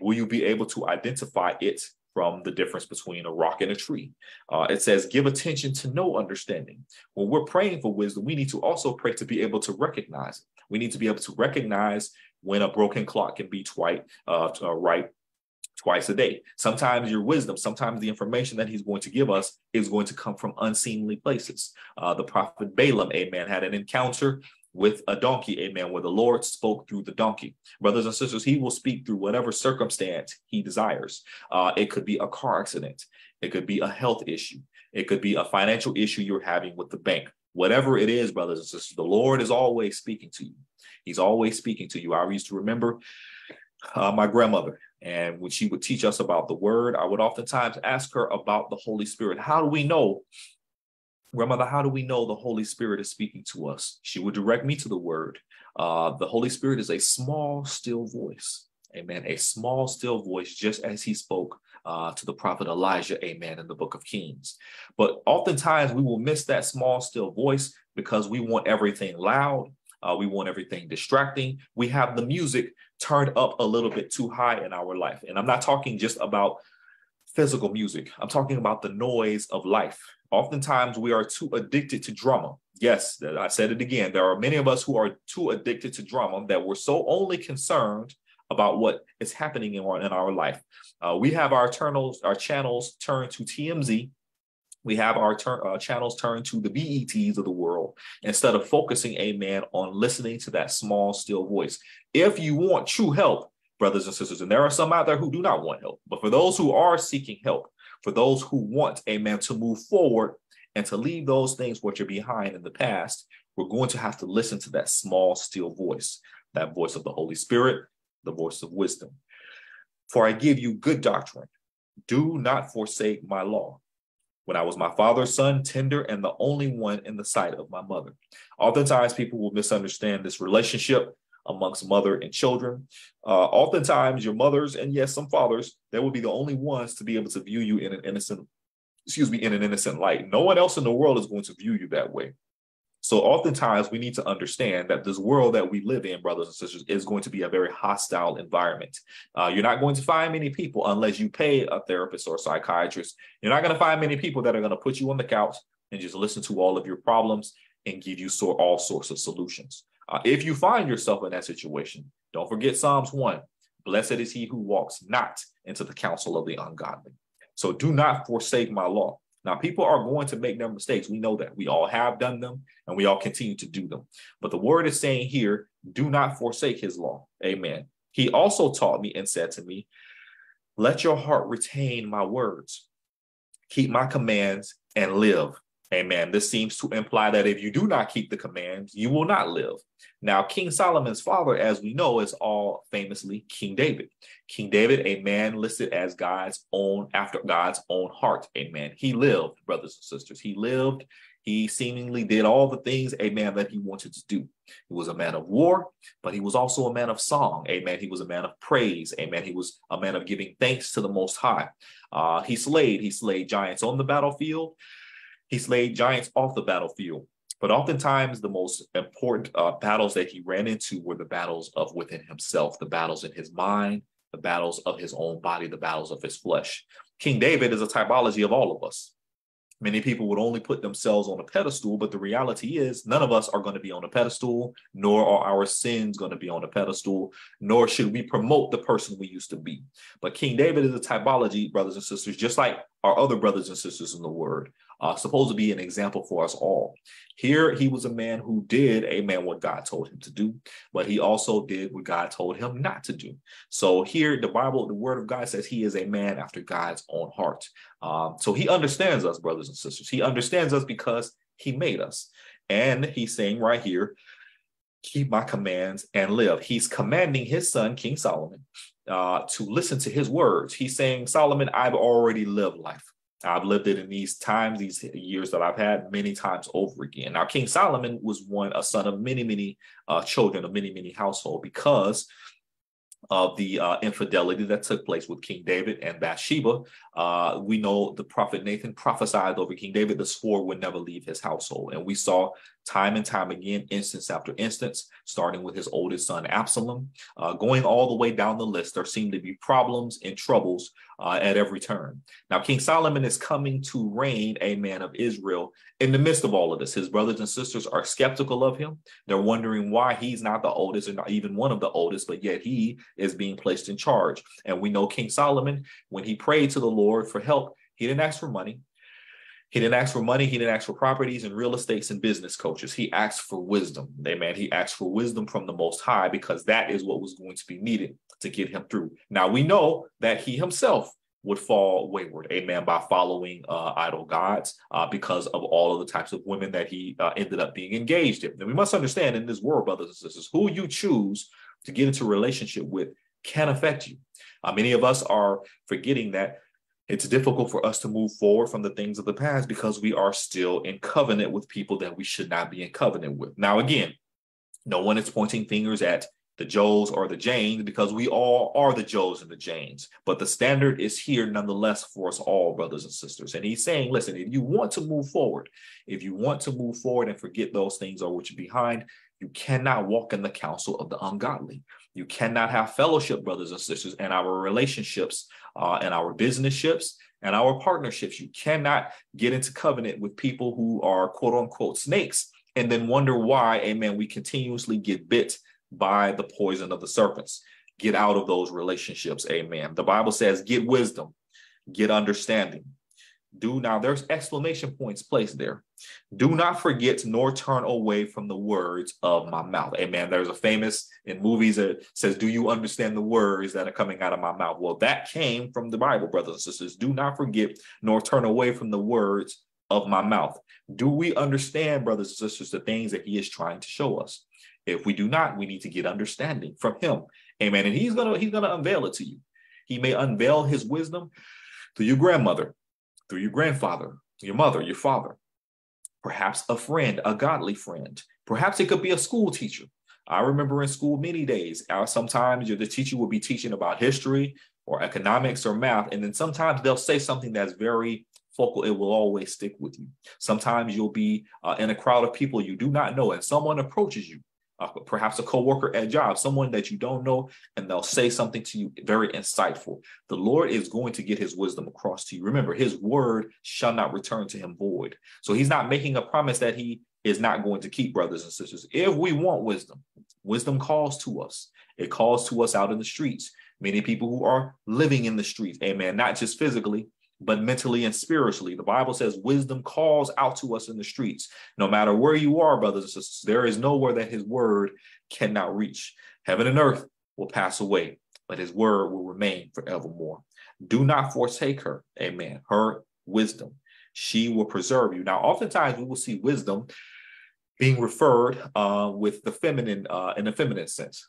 Will you be able to identify it from the difference between a rock and a tree. Uh, it says, give attention to no understanding. When we're praying for wisdom, we need to also pray to be able to recognize it. We need to be able to recognize when a broken clock can be twice, uh, uh, right twice a day. Sometimes your wisdom, sometimes the information that he's going to give us is going to come from unseemly places. Uh, the prophet Balaam, a man, had an encounter with a donkey, amen, where the Lord spoke through the donkey. Brothers and sisters, he will speak through whatever circumstance he desires. Uh, it could be a car accident, it could be a health issue, it could be a financial issue you're having with the bank. Whatever it is, brothers and sisters, the Lord is always speaking to you. He's always speaking to you. I used to remember uh, my grandmother, and when she would teach us about the word, I would oftentimes ask her about the Holy Spirit. How do we know Grandmother, how do we know the Holy Spirit is speaking to us? She would direct me to the word. Uh, the Holy Spirit is a small, still voice. Amen. A small, still voice, just as he spoke uh, to the prophet Elijah. Amen. In the book of Kings. But oftentimes we will miss that small, still voice because we want everything loud. Uh, we want everything distracting. We have the music turned up a little bit too high in our life. And I'm not talking just about physical music, I'm talking about the noise of life. Oftentimes, we are too addicted to drama. Yes, I said it again. There are many of us who are too addicted to drama that we're so only concerned about what is happening in our, in our life. Uh, we have our channels, our channels turned to TMZ. We have our tur- uh, channels turned to the BETs of the world instead of focusing, amen, on listening to that small, still voice. If you want true help, brothers and sisters, and there are some out there who do not want help, but for those who are seeking help, for those who want, amen, to move forward and to leave those things which are behind in the past, we're going to have to listen to that small, still voice, that voice of the Holy Spirit, the voice of wisdom. For I give you good doctrine. Do not forsake my law. When I was my father's son, tender and the only one in the sight of my mother. Oftentimes, people will misunderstand this relationship amongst mother and children. Uh, oftentimes, your mothers and yes, some fathers, they will be the only ones to be able to view you in an innocent, excuse me, in an innocent light. No one else in the world is going to view you that way. So oftentimes we need to understand that this world that we live in, brothers and sisters, is going to be a very hostile environment. Uh, you're not going to find many people unless you pay a therapist or a psychiatrist. You're not going to find many people that are going to put you on the couch and just listen to all of your problems and give you so, all sorts of solutions. Uh, if you find yourself in that situation, don't forget Psalms 1. Blessed is he who walks not into the counsel of the ungodly. So do not forsake my law. Now, people are going to make their mistakes. We know that. We all have done them and we all continue to do them. But the word is saying here, do not forsake his law. Amen. He also taught me and said to me, Let your heart retain my words, keep my commands, and live. Amen. This seems to imply that if you do not keep the commands, you will not live. Now, King Solomon's father, as we know, is all famously King David. King David, a man listed as God's own, after God's own heart. Amen. He lived, brothers and sisters. He lived. He seemingly did all the things, amen, that he wanted to do. He was a man of war, but he was also a man of song. Amen. He was a man of praise. Amen. He was a man of giving thanks to the Most High. Uh, he slayed, he slayed giants on the battlefield. He slayed giants off the battlefield. But oftentimes, the most important uh, battles that he ran into were the battles of within himself, the battles in his mind, the battles of his own body, the battles of his flesh. King David is a typology of all of us. Many people would only put themselves on a pedestal, but the reality is none of us are going to be on a pedestal, nor are our sins going to be on a pedestal, nor should we promote the person we used to be. But King David is a typology, brothers and sisters, just like our other brothers and sisters in the word uh, supposed to be an example for us all. Here, he was a man who did, amen, what God told him to do, but he also did what God told him not to do. So here, the Bible, the word of God says he is a man after God's own heart. Um, so he understands us, brothers and sisters. He understands us because he made us. And he's saying right here, keep my commands and live. He's commanding his son, King Solomon, uh, to listen to his words. He's saying, Solomon, I've already lived life. I've lived it in these times, these years that I've had many times over again. Now, King Solomon was one, a son of many, many uh, children of many, many household because of the uh, infidelity that took place with King David and Bathsheba. Uh, we know the prophet Nathan prophesied over King David, the sword would never leave his household. And we saw time and time again, instance after instance, starting with his oldest son, Absalom, uh, going all the way down the list. There seem to be problems and troubles uh, at every turn. Now, King Solomon is coming to reign a man of Israel in the midst of all of this. His brothers and sisters are skeptical of him. They're wondering why he's not the oldest and not even one of the oldest, but yet he is being placed in charge. And we know King Solomon, when he prayed to the Lord for help, he didn't ask for money. He didn't ask for money. He didn't ask for properties and real estates and business coaches. He asked for wisdom. Amen. He asked for wisdom from the Most High because that is what was going to be needed to get him through. Now we know that he himself would fall wayward, amen, by following uh, idol gods uh, because of all of the types of women that he uh, ended up being engaged in. And we must understand in this world, brothers and sisters, who you choose to get into relationship with can affect you. Uh, many of us are forgetting that it's difficult for us to move forward from the things of the past because we are still in covenant with people that we should not be in covenant with. Now, again, no one is pointing fingers at the Joes or the Janes because we all are the Joes and the Janes. But the standard is here nonetheless for us all, brothers and sisters. And he's saying, listen, if you want to move forward, if you want to move forward and forget those things or which are behind, you cannot walk in the counsel of the ungodly. You cannot have fellowship, brothers and sisters, and our relationships uh, and our business ships and our partnerships. You cannot get into covenant with people who are quote unquote snakes and then wonder why, amen, we continuously get bit by the poison of the serpents. Get out of those relationships. Amen. The Bible says, get wisdom, get understanding. Do now, there's exclamation points placed there. Do not forget nor turn away from the words of my mouth. Amen. There's a famous in movies that says, Do you understand the words that are coming out of my mouth? Well, that came from the Bible, brothers and sisters. Do not forget nor turn away from the words of my mouth. Do we understand, brothers and sisters, the things that he is trying to show us? If we do not, we need to get understanding from him. Amen. And he's gonna he's gonna unveil it to you. He may unveil his wisdom to your grandmother, through your grandfather, your mother, your father, perhaps a friend, a godly friend. Perhaps it could be a school teacher. I remember in school many days, uh, sometimes the teacher will be teaching about history or economics or math, and then sometimes they'll say something that's very focal, it will always stick with you. Sometimes you'll be uh, in a crowd of people you do not know, and someone approaches you uh, perhaps a coworker at job, someone that you don't know, and they'll say something to you very insightful. The Lord is going to get his wisdom across to you. Remember, his word shall not return to him void. So he's not making a promise that he is not going to keep, brothers and sisters. If we want wisdom, wisdom calls to us. It calls to us out in the streets. Many people who are living in the streets, amen, not just physically, but mentally and spiritually. The Bible says wisdom calls out to us in the streets. No matter where you are, brothers and sisters, there is nowhere that his word cannot reach. Heaven and earth will pass away, but his word will remain forevermore. Do not forsake her. Amen. Her wisdom. She will preserve you. Now, oftentimes we will see wisdom being referred uh, with the feminine uh, in a feminine sense.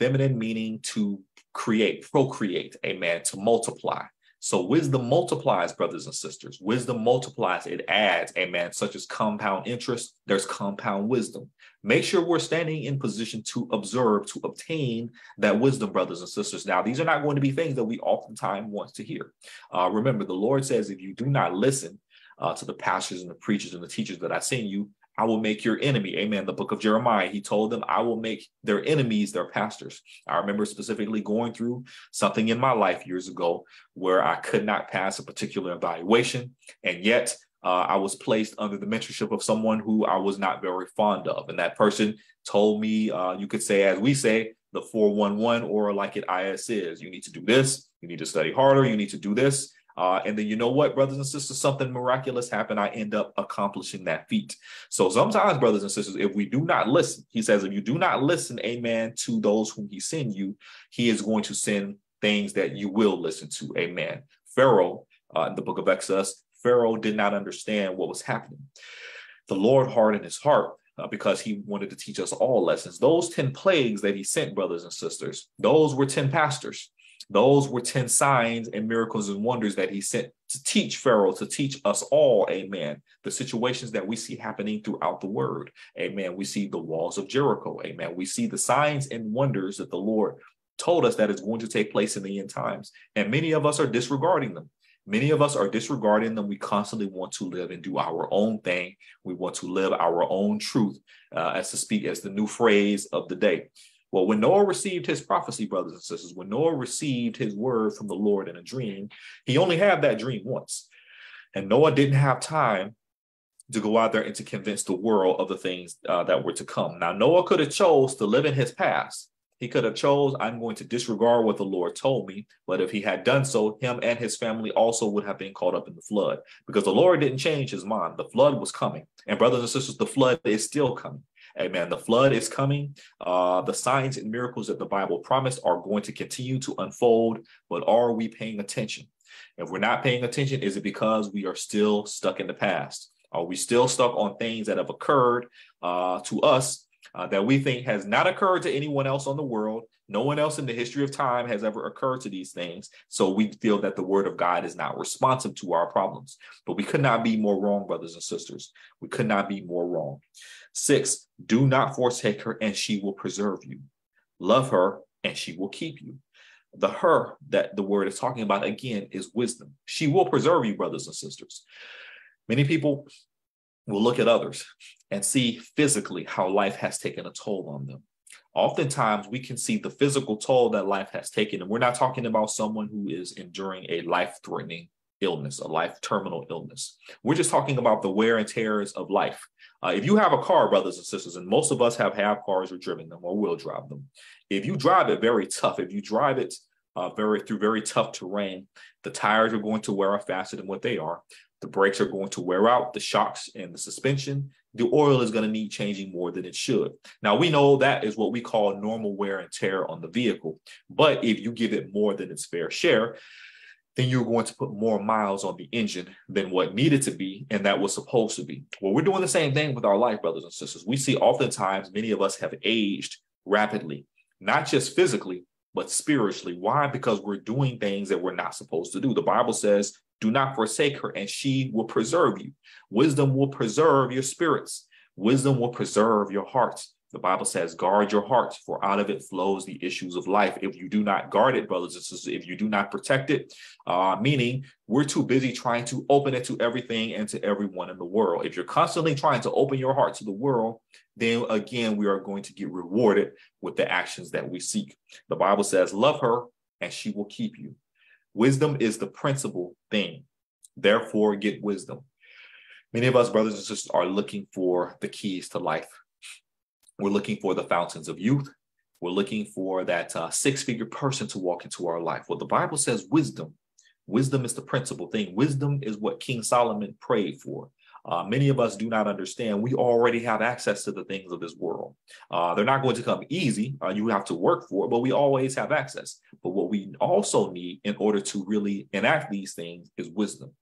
Feminine meaning to create, procreate, amen, to multiply. So wisdom multiplies, brothers and sisters. Wisdom multiplies, it adds, amen, such as compound interest, there's compound wisdom. Make sure we're standing in position to observe, to obtain that wisdom, brothers and sisters. Now, these are not going to be things that we oftentimes want to hear. Uh, remember, the Lord says, if you do not listen uh, to the pastors and the preachers and the teachers that I send you, I will make your enemy. Amen. The book of Jeremiah, he told them, I will make their enemies their pastors. I remember specifically going through something in my life years ago where I could not pass a particular evaluation. And yet uh, I was placed under the mentorship of someone who I was not very fond of. And that person told me, uh, you could say, as we say, the 411 or like it IS is, you need to do this, you need to study harder, you need to do this. Uh, and then you know what, brothers and sisters, something miraculous happened. I end up accomplishing that feat. So sometimes, brothers and sisters, if we do not listen, he says, if you do not listen, amen, to those whom he send you, he is going to send things that you will listen to. Amen. Pharaoh, uh, in the book of Exodus, Pharaoh did not understand what was happening. The Lord hardened his heart uh, because he wanted to teach us all lessons. Those 10 plagues that he sent, brothers and sisters, those were 10 pastors. Those were 10 signs and miracles and wonders that he sent to teach Pharaoh, to teach us all, amen, the situations that we see happening throughout the word. Amen. We see the walls of Jericho. Amen. We see the signs and wonders that the Lord told us that is going to take place in the end times. And many of us are disregarding them. Many of us are disregarding them. We constantly want to live and do our own thing. We want to live our own truth, uh, as to speak as the new phrase of the day. Well, when Noah received his prophecy, brothers and sisters, when Noah received his word from the Lord in a dream, he only had that dream once. And Noah didn't have time to go out there and to convince the world of the things uh, that were to come. Now, Noah could have chose to live in his past. He could have chose, I'm going to disregard what the Lord told me. But if he had done so, him and his family also would have been caught up in the flood because the Lord didn't change his mind. The flood was coming. And brothers and sisters, the flood is still coming. Amen. The flood is coming. Uh, the signs and miracles that the Bible promised are going to continue to unfold. But are we paying attention? If we're not paying attention, is it because we are still stuck in the past? Are we still stuck on things that have occurred uh, to us uh, that we think has not occurred to anyone else on the world? No one else in the history of time has ever occurred to these things. So we feel that the word of God is not responsive to our problems. But we could not be more wrong, brothers and sisters. We could not be more wrong. Six, do not forsake her and she will preserve you. Love her and she will keep you. The her that the word is talking about again is wisdom. She will preserve you, brothers and sisters. Many people will look at others and see physically how life has taken a toll on them. Oftentimes, we can see the physical toll that life has taken, and we're not talking about someone who is enduring a life threatening illness, a life terminal illness. We're just talking about the wear and tears of life. Uh, if you have a car, brothers and sisters, and most of us have have cars or driven them or will drive them, if you drive it very tough, if you drive it uh, very through very tough terrain, the tires are going to wear out faster than what they are. The brakes are going to wear out, the shocks and the suspension. The oil is going to need changing more than it should. Now, we know that is what we call normal wear and tear on the vehicle. But if you give it more than its fair share, then you're going to put more miles on the engine than what needed to be and that was supposed to be. Well, we're doing the same thing with our life, brothers and sisters. We see oftentimes many of us have aged rapidly, not just physically, but spiritually. Why? Because we're doing things that we're not supposed to do. The Bible says do not forsake her, and she will preserve you. Wisdom will preserve your spirits. Wisdom will preserve your hearts. The Bible says, guard your hearts, for out of it flows the issues of life. If you do not guard it, brothers and sisters, if you do not protect it, uh, meaning we're too busy trying to open it to everything and to everyone in the world. If you're constantly trying to open your heart to the world, then again, we are going to get rewarded with the actions that we seek. The Bible says, love her and she will keep you. Wisdom is the principal thing. Therefore, get wisdom. Many of us, brothers and sisters, are looking for the keys to life. We're looking for the fountains of youth. We're looking for that uh, six figure person to walk into our life. Well, the Bible says wisdom. Wisdom is the principal thing. Wisdom is what King Solomon prayed for. Uh, many of us do not understand we already have access to the things of this world. Uh, they're not going to come easy. Uh, you have to work for it, but we always have access. But what we also need in order to really enact these things is wisdom.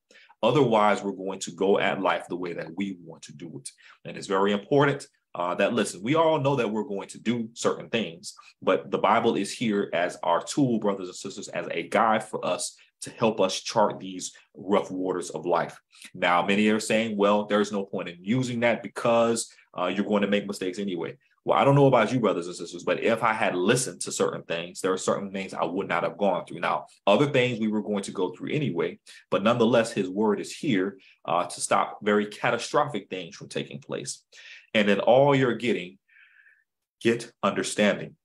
Otherwise, we're going to go at life the way that we want to do it. And it's very important uh, that listen, we all know that we're going to do certain things, but the Bible is here as our tool, brothers and sisters, as a guide for us to help us chart these rough waters of life. Now, many are saying, well, there's no point in using that because uh, you're going to make mistakes anyway. Well, I don't know about you, brothers and sisters, but if I had listened to certain things, there are certain things I would not have gone through. Now, other things we were going to go through anyway, but nonetheless, his word is here uh, to stop very catastrophic things from taking place. And in all you're getting, get understanding.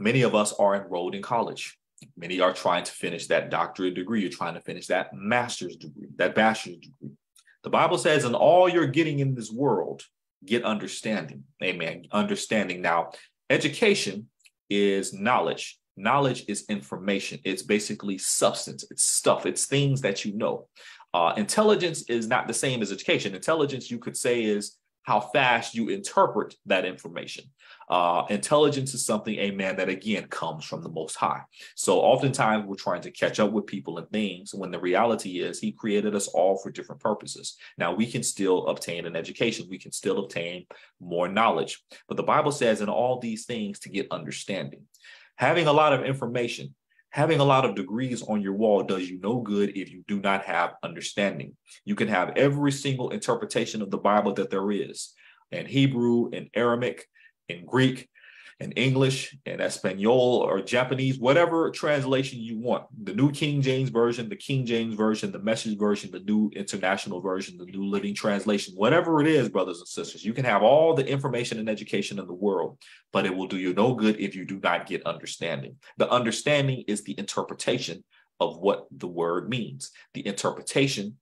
Many of us are enrolled in college. Many are trying to finish that doctorate degree. You're trying to finish that master's degree, that bachelor's degree. The Bible says, in all you're getting in this world, get understanding. Amen. Understanding. Now, education is knowledge. Knowledge is information. It's basically substance. It's stuff. It's things that you know. Uh, intelligence is not the same as education. Intelligence, you could say, is how fast you interpret that information. Uh, intelligence is something, amen, that again comes from the Most High. So oftentimes we're trying to catch up with people and things when the reality is He created us all for different purposes. Now we can still obtain an education, we can still obtain more knowledge. But the Bible says in all these things to get understanding. Having a lot of information having a lot of degrees on your wall does you no good if you do not have understanding. You can have every single interpretation of the Bible that there is in Hebrew, in Aramaic, in Greek, in English, in Espanol, or Japanese, whatever translation you want. The New King James Version, the King James Version, the Message Version, the New International Version, the New Living Translation, whatever it is, brothers and sisters, you can have all the information and education in the world, but it will do you no good if you do not get understanding. The understanding is the interpretation of what the word means. The interpretation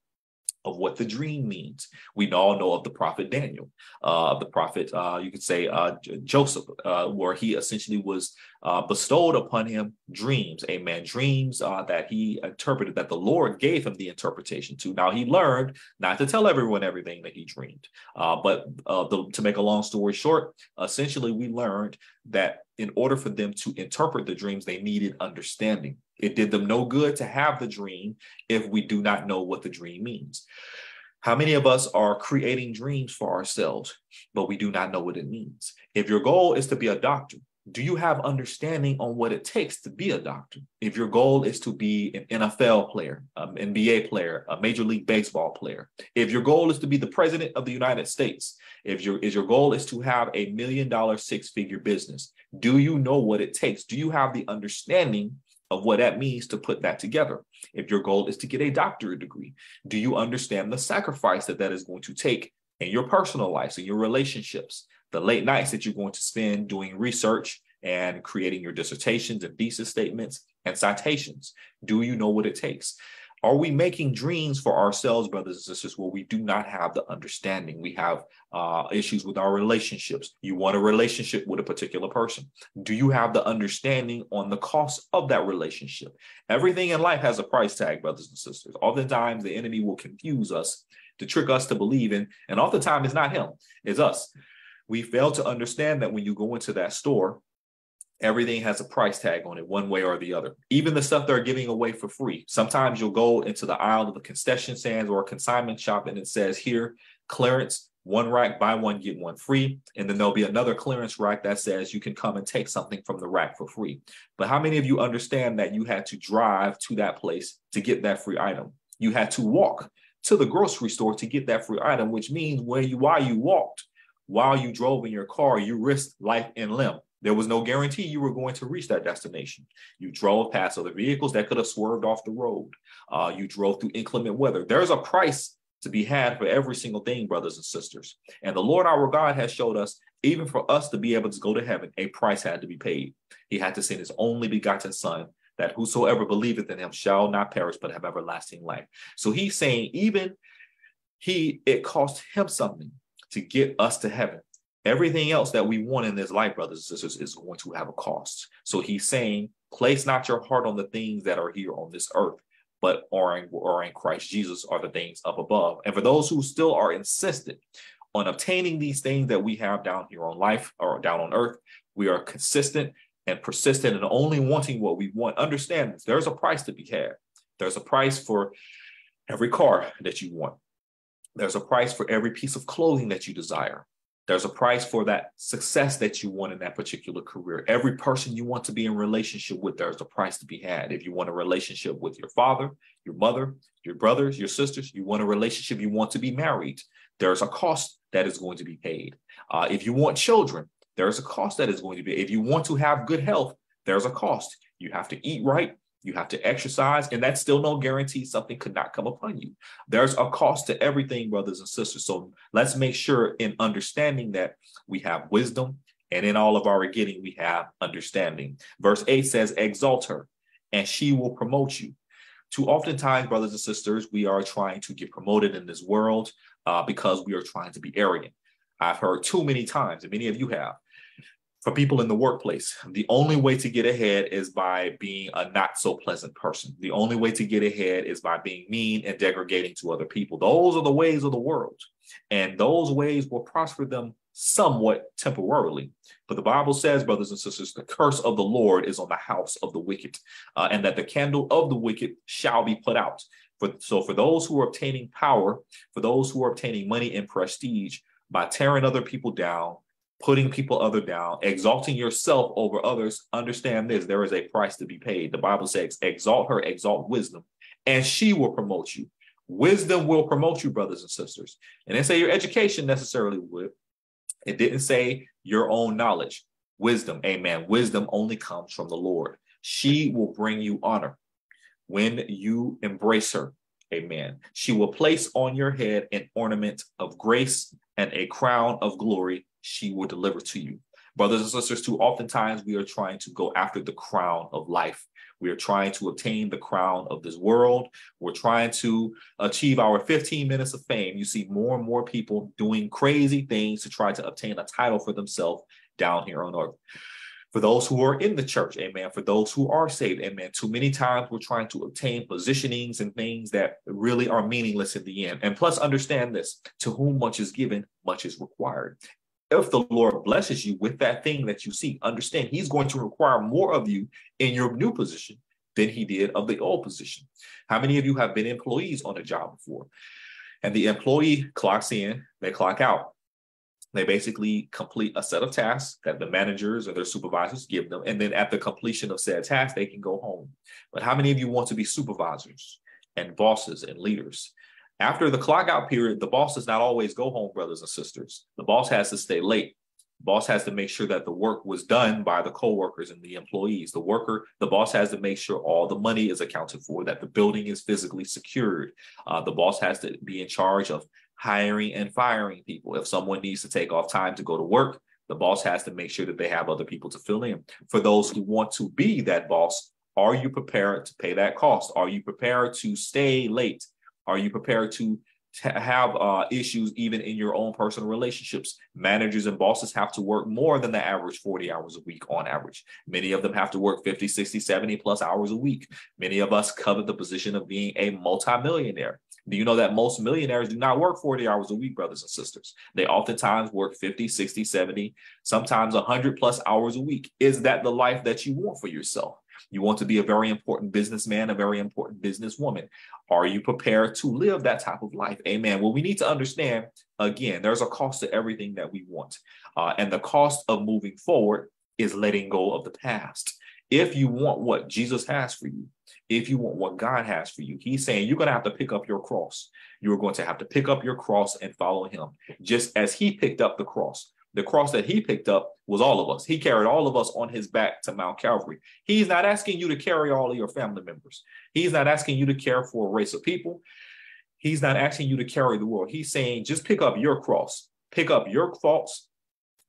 of what the dream means. We all know of the prophet Daniel, uh, the prophet, uh, you could say uh, Joseph, uh, where he essentially was uh, bestowed upon him dreams, amen, dreams uh, that he interpreted, that the Lord gave him the interpretation to. Now, he learned not to tell everyone everything that he dreamed. but the, to make a long story short, essentially, we learned that in order for them to interpret the dreams, they needed understanding. It did them no good to have the dream if we do not know what the dream means. How many of us are creating dreams for ourselves, but we do not know what it means? If your goal is to be a doctor, do you have understanding on what it takes to be a doctor? If your goal is to be an NFL player, um, an NBA player, a Major League Baseball player, if your goal is to be the president of the United States, if your is your goal is to have a million dollar six figure business, do you know what it takes? Do you have the understanding of what that means to put that together? If your goal is to get a doctorate degree, do you understand the sacrifice that that is going to take in your personal life, in your relationships, the late nights that you're going to spend doing research and creating your dissertations and thesis statements and citations? Do you know what it takes? Are we making dreams for ourselves, brothers and sisters, where we do not have the understanding? We have uh, issues with our relationships. You want a relationship with a particular person. Do you have the understanding on the cost of that relationship? Everything in life has a price tag, brothers and sisters. Oftentimes, the enemy will confuse us to trick us to believe in, and oftentimes it's not him, it's us. We fail to understand that when you go into that store, everything has a price tag on it one way or the other. Even the stuff they're giving away for free. Sometimes you'll go into the aisle of the concession stands or a consignment shop and it says here clearance one rack buy one get one free. And then there'll be another clearance rack that says you can come and take something from the rack for free. But how many of you understand that you had to drive to that place to get that free item? You had to walk to the grocery store to get that free item which means when you while you walked. While you drove in your car you risked life and limb there was no guarantee you were going to reach that destination. You drove past other vehicles that could have swerved off the road. Uh, you drove through inclement weather. There's a price to be had for every single thing, brothers and sisters. And the Lord our God has showed us, even for us to be able to go to heaven, a price had to be paid. He had to send his only begotten Son, that whosoever believeth in him shall not perish but have everlasting life. So he's saying, even he, it cost him something to get us to heaven. Everything else that we want in this life, brothers and sisters, is going to have a cost. So he's saying, place not your heart on the things that are here on this earth, but are in, are in Christ Jesus are the things up above. And for those who still are insistent on obtaining these things that we have down here on life or down on earth, we are consistent and persistent and only wanting what we want. Understand this, there's a price to be had. There's a price for every car that you want. There's a price for every piece of clothing that you desire. There's a price for that success that you want in that particular career. Every person you want to be in relationship with, there's a price to be had. If you want a relationship with your father, your mother, your brothers, your sisters, you want a relationship, you want to be married, there's a cost that is going to be paid. Uh, if you want children, there's a cost that is going to be. If you want to have good health, there's a cost. You have to eat right. You have to exercise, and that's still no guarantee something could not come upon you. There's a cost to everything, brothers and sisters. So let's make sure in understanding that we have wisdom, and in all of our getting, we have understanding. Verse 8 says, Exalt her, and she will promote you. Too oftentimes, brothers and sisters, we are trying to get promoted in this world uh, because we are trying to be arrogant. I've heard too many times, and many of you have, for people in the workplace, the only way to get ahead is by being a not so pleasant person. The only way to get ahead is by being mean and degrading to other people. Those are the ways of the world. And those ways will prosper them somewhat temporarily. But the Bible says, brothers and sisters, the curse of the Lord is on the house of the wicked, uh, and that the candle of the wicked shall be put out. For, so, for those who are obtaining power, for those who are obtaining money and prestige by tearing other people down, putting people other down, exalting yourself over others, understand this there is a price to be paid. The Bible says, exalt her, exalt wisdom, and she will promote you. Wisdom will promote you, brothers and sisters. And didn't say your education necessarily would. It didn't say your own knowledge. Wisdom, amen. Wisdom only comes from the Lord. She will bring you honor when you embrace her. Amen. She will place on your head an ornament of grace and a crown of glory she will deliver to you. Brothers and sisters, too oftentimes we are trying to go after the crown of life. We are trying to obtain the crown of this world. We're trying to achieve our 15 minutes of fame. You see more and more people doing crazy things to try to obtain a title for themselves down here on earth. For those who are in the church, amen. For those who are saved, amen. Too many times we're trying to obtain positionings and things that really are meaningless in the end. And plus, understand this to whom much is given, much is required if the Lord blesses you with that thing that you seek, understand He's going to require more of you in your new position than He did of the old position. How many of you have been employees on a job before? And the employee clocks in, they clock out. They basically complete a set of tasks that the managers or their supervisors give them. And then at the completion of said task, they can go home. But how many of you want to be supervisors and bosses and leaders? After the clock out period, the boss does not always go home, brothers and sisters. The boss has to stay late. The boss has to make sure that the work was done by the co-workers and the employees. The worker, the boss has to make sure all the money is accounted for, that the building is physically secured. Uh, the boss has to be in charge of hiring and firing people. If someone needs to take off time to go to work, the boss has to make sure that they have other people to fill in. For those who want to be that boss, are you prepared to pay that cost? Are you prepared to stay late? Are you prepared to have uh, issues even in your own personal relationships. Managers and bosses have to work more than the average 40 hours a week on average. Many of them have to work 50, 60, 70 plus hours a week. Many of us covet the position of being a multimillionaire. Do you know that most millionaires do not work 40 hours a week, brothers and sisters? They oftentimes work 50, 60, 70, sometimes 100 plus hours a week. Is that the life that you want for yourself? You want to be a very important businessman, a very important businesswoman. Are you prepared to live that type of life? Amen. Well, we need to understand again, there's a cost to everything that we want. Uh, and the cost of moving forward is letting go of the past. If you want what Jesus has for you, if you want what God has for you, He's saying you're going to have to pick up your cross. You're going to have to pick up your cross and follow Him, just as He picked up the cross. The cross that he picked up was all of us. He carried all of us on his back to Mount Calvary. He's not asking you to carry all of your family members. He's not asking you to care for a race of people. He's not asking you to carry the world. He's saying just pick up your cross, pick up your faults,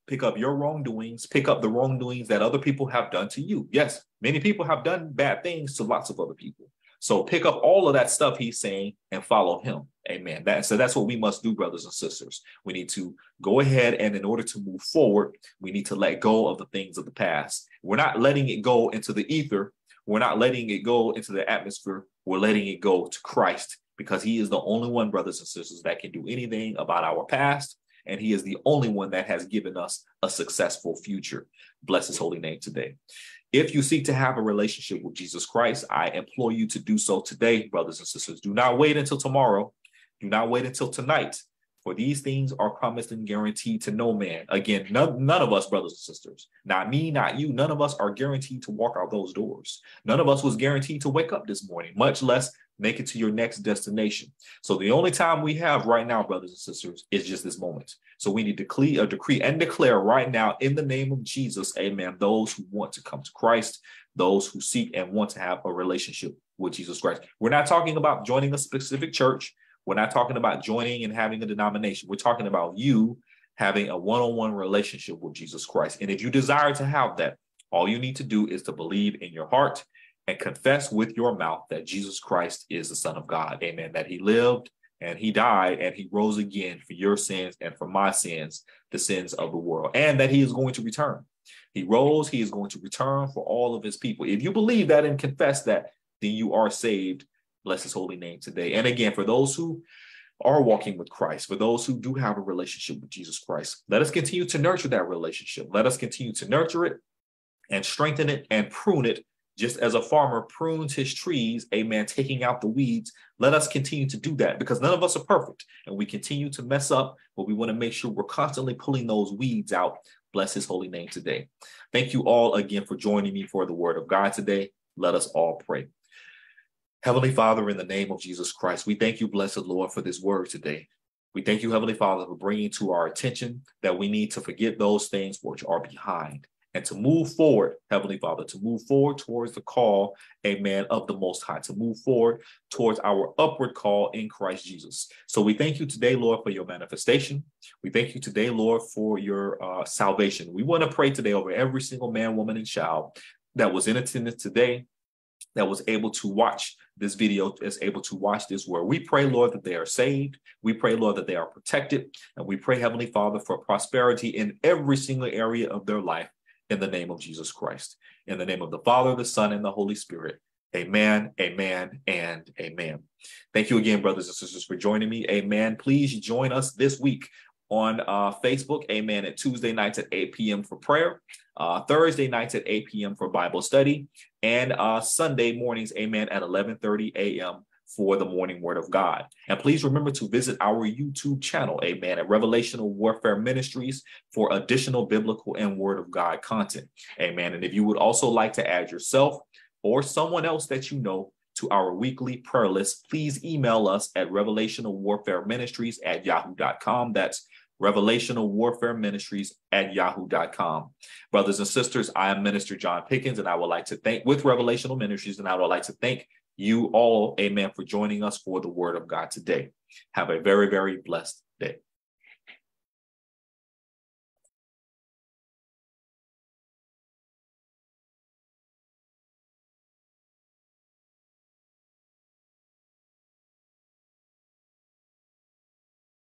pick up your wrongdoings, pick up the wrongdoings that other people have done to you. Yes, many people have done bad things to lots of other people. So pick up all of that stuff he's saying and follow him. Amen. That, so that's what we must do, brothers and sisters. We need to go ahead and in order to move forward, we need to let go of the things of the past. We're not letting it go into the ether. We're not letting it go into the atmosphere. We're letting it go to Christ because he is the only one, brothers and sisters, that can do anything about our past. And he is the only one that has given us a successful future. Bless his holy name today. If you seek to have a relationship with Jesus Christ, I implore you to do so today, brothers and sisters. Do not wait until tomorrow. Do not wait until tonight, for these things are promised and guaranteed to no man. Again, none, none of us, brothers and sisters, not me, not you, none of us are guaranteed to walk out those doors. None of us was guaranteed to wake up this morning, much less make it to your next destination. So the only time we have right now, brothers and sisters, is just this moment. So we need to decree, uh, decree and declare right now in the name of Jesus, amen, those who want to come to Christ, those who seek and want to have a relationship with Jesus Christ. We're not talking about joining a specific church. We're not talking about joining and having a denomination. We're talking about you having a one-on-one relationship with Jesus Christ. And if you desire to have that, all you need to do is to believe in your heart and confess with your mouth that Jesus Christ is the Son of God. Amen. That he lived and he died and he rose again for your sins and for my sins, the sins of the world, and that he is going to return. He rose, he is going to return for all of his people. If you believe that and confess that, then you are saved. Bless his holy name today. And again, for those who are walking with Christ, for those who do have a relationship with Jesus Christ, let us continue to nurture that relationship. Let us continue to nurture it and strengthen it and prune it just as a farmer prunes his trees, amen, taking out the weeds, let us continue to do that because none of us are perfect and we continue to mess up, but we want to make sure we're constantly pulling those weeds out. Bless his holy name today. Thank you all again for joining me for the word of God today. Let us all pray. Heavenly Father, in the name of Jesus Christ, we thank you, blessed Lord, for this word today. We thank you, Heavenly Father, for bringing to our attention that we need to forget those things which are behind and to move forward, Heavenly Father, to move forward towards the call, amen, of the Most High, to move forward towards our upward call in Christ Jesus. So we thank you today, Lord, for your manifestation. We thank you today, Lord, for your uh, salvation. We want to pray today over every single man, woman, and child that was in attendance today, that was able to watch this video, is able to watch this word. We pray, Lord, that they are saved. We pray, Lord, that they are protected. And we pray, Heavenly Father, for prosperity in every single area of their life in the name of Jesus Christ. In the name of the Father, the Son, and the Holy Spirit. Amen, amen, and amen. Thank you again, brothers and sisters, for joining me. Amen. Please join us this week on uh, Facebook, amen, at Tuesday nights at 8 p.m. for prayer, uh, Thursday nights at 8 p.m. for Bible study, and uh, Sunday mornings, amen, at 11.30 a.m for the morning word of God. And please remember to visit our YouTube channel, amen, at Revelational Warfare Ministries for additional biblical and word of God content. Amen. And if you would also like to add yourself or someone else that you know to our weekly prayer list, please email us at Revelational Warfare Ministries at yahoo.com. That's Revelational Warfare Ministries at yahoo.com. Brothers and sisters, I am Minister John Pickens, and I would like to thank with Revelational Ministries, and I would like to thank you all, amen, for joining us for the word of God today. Have a very, very blessed day.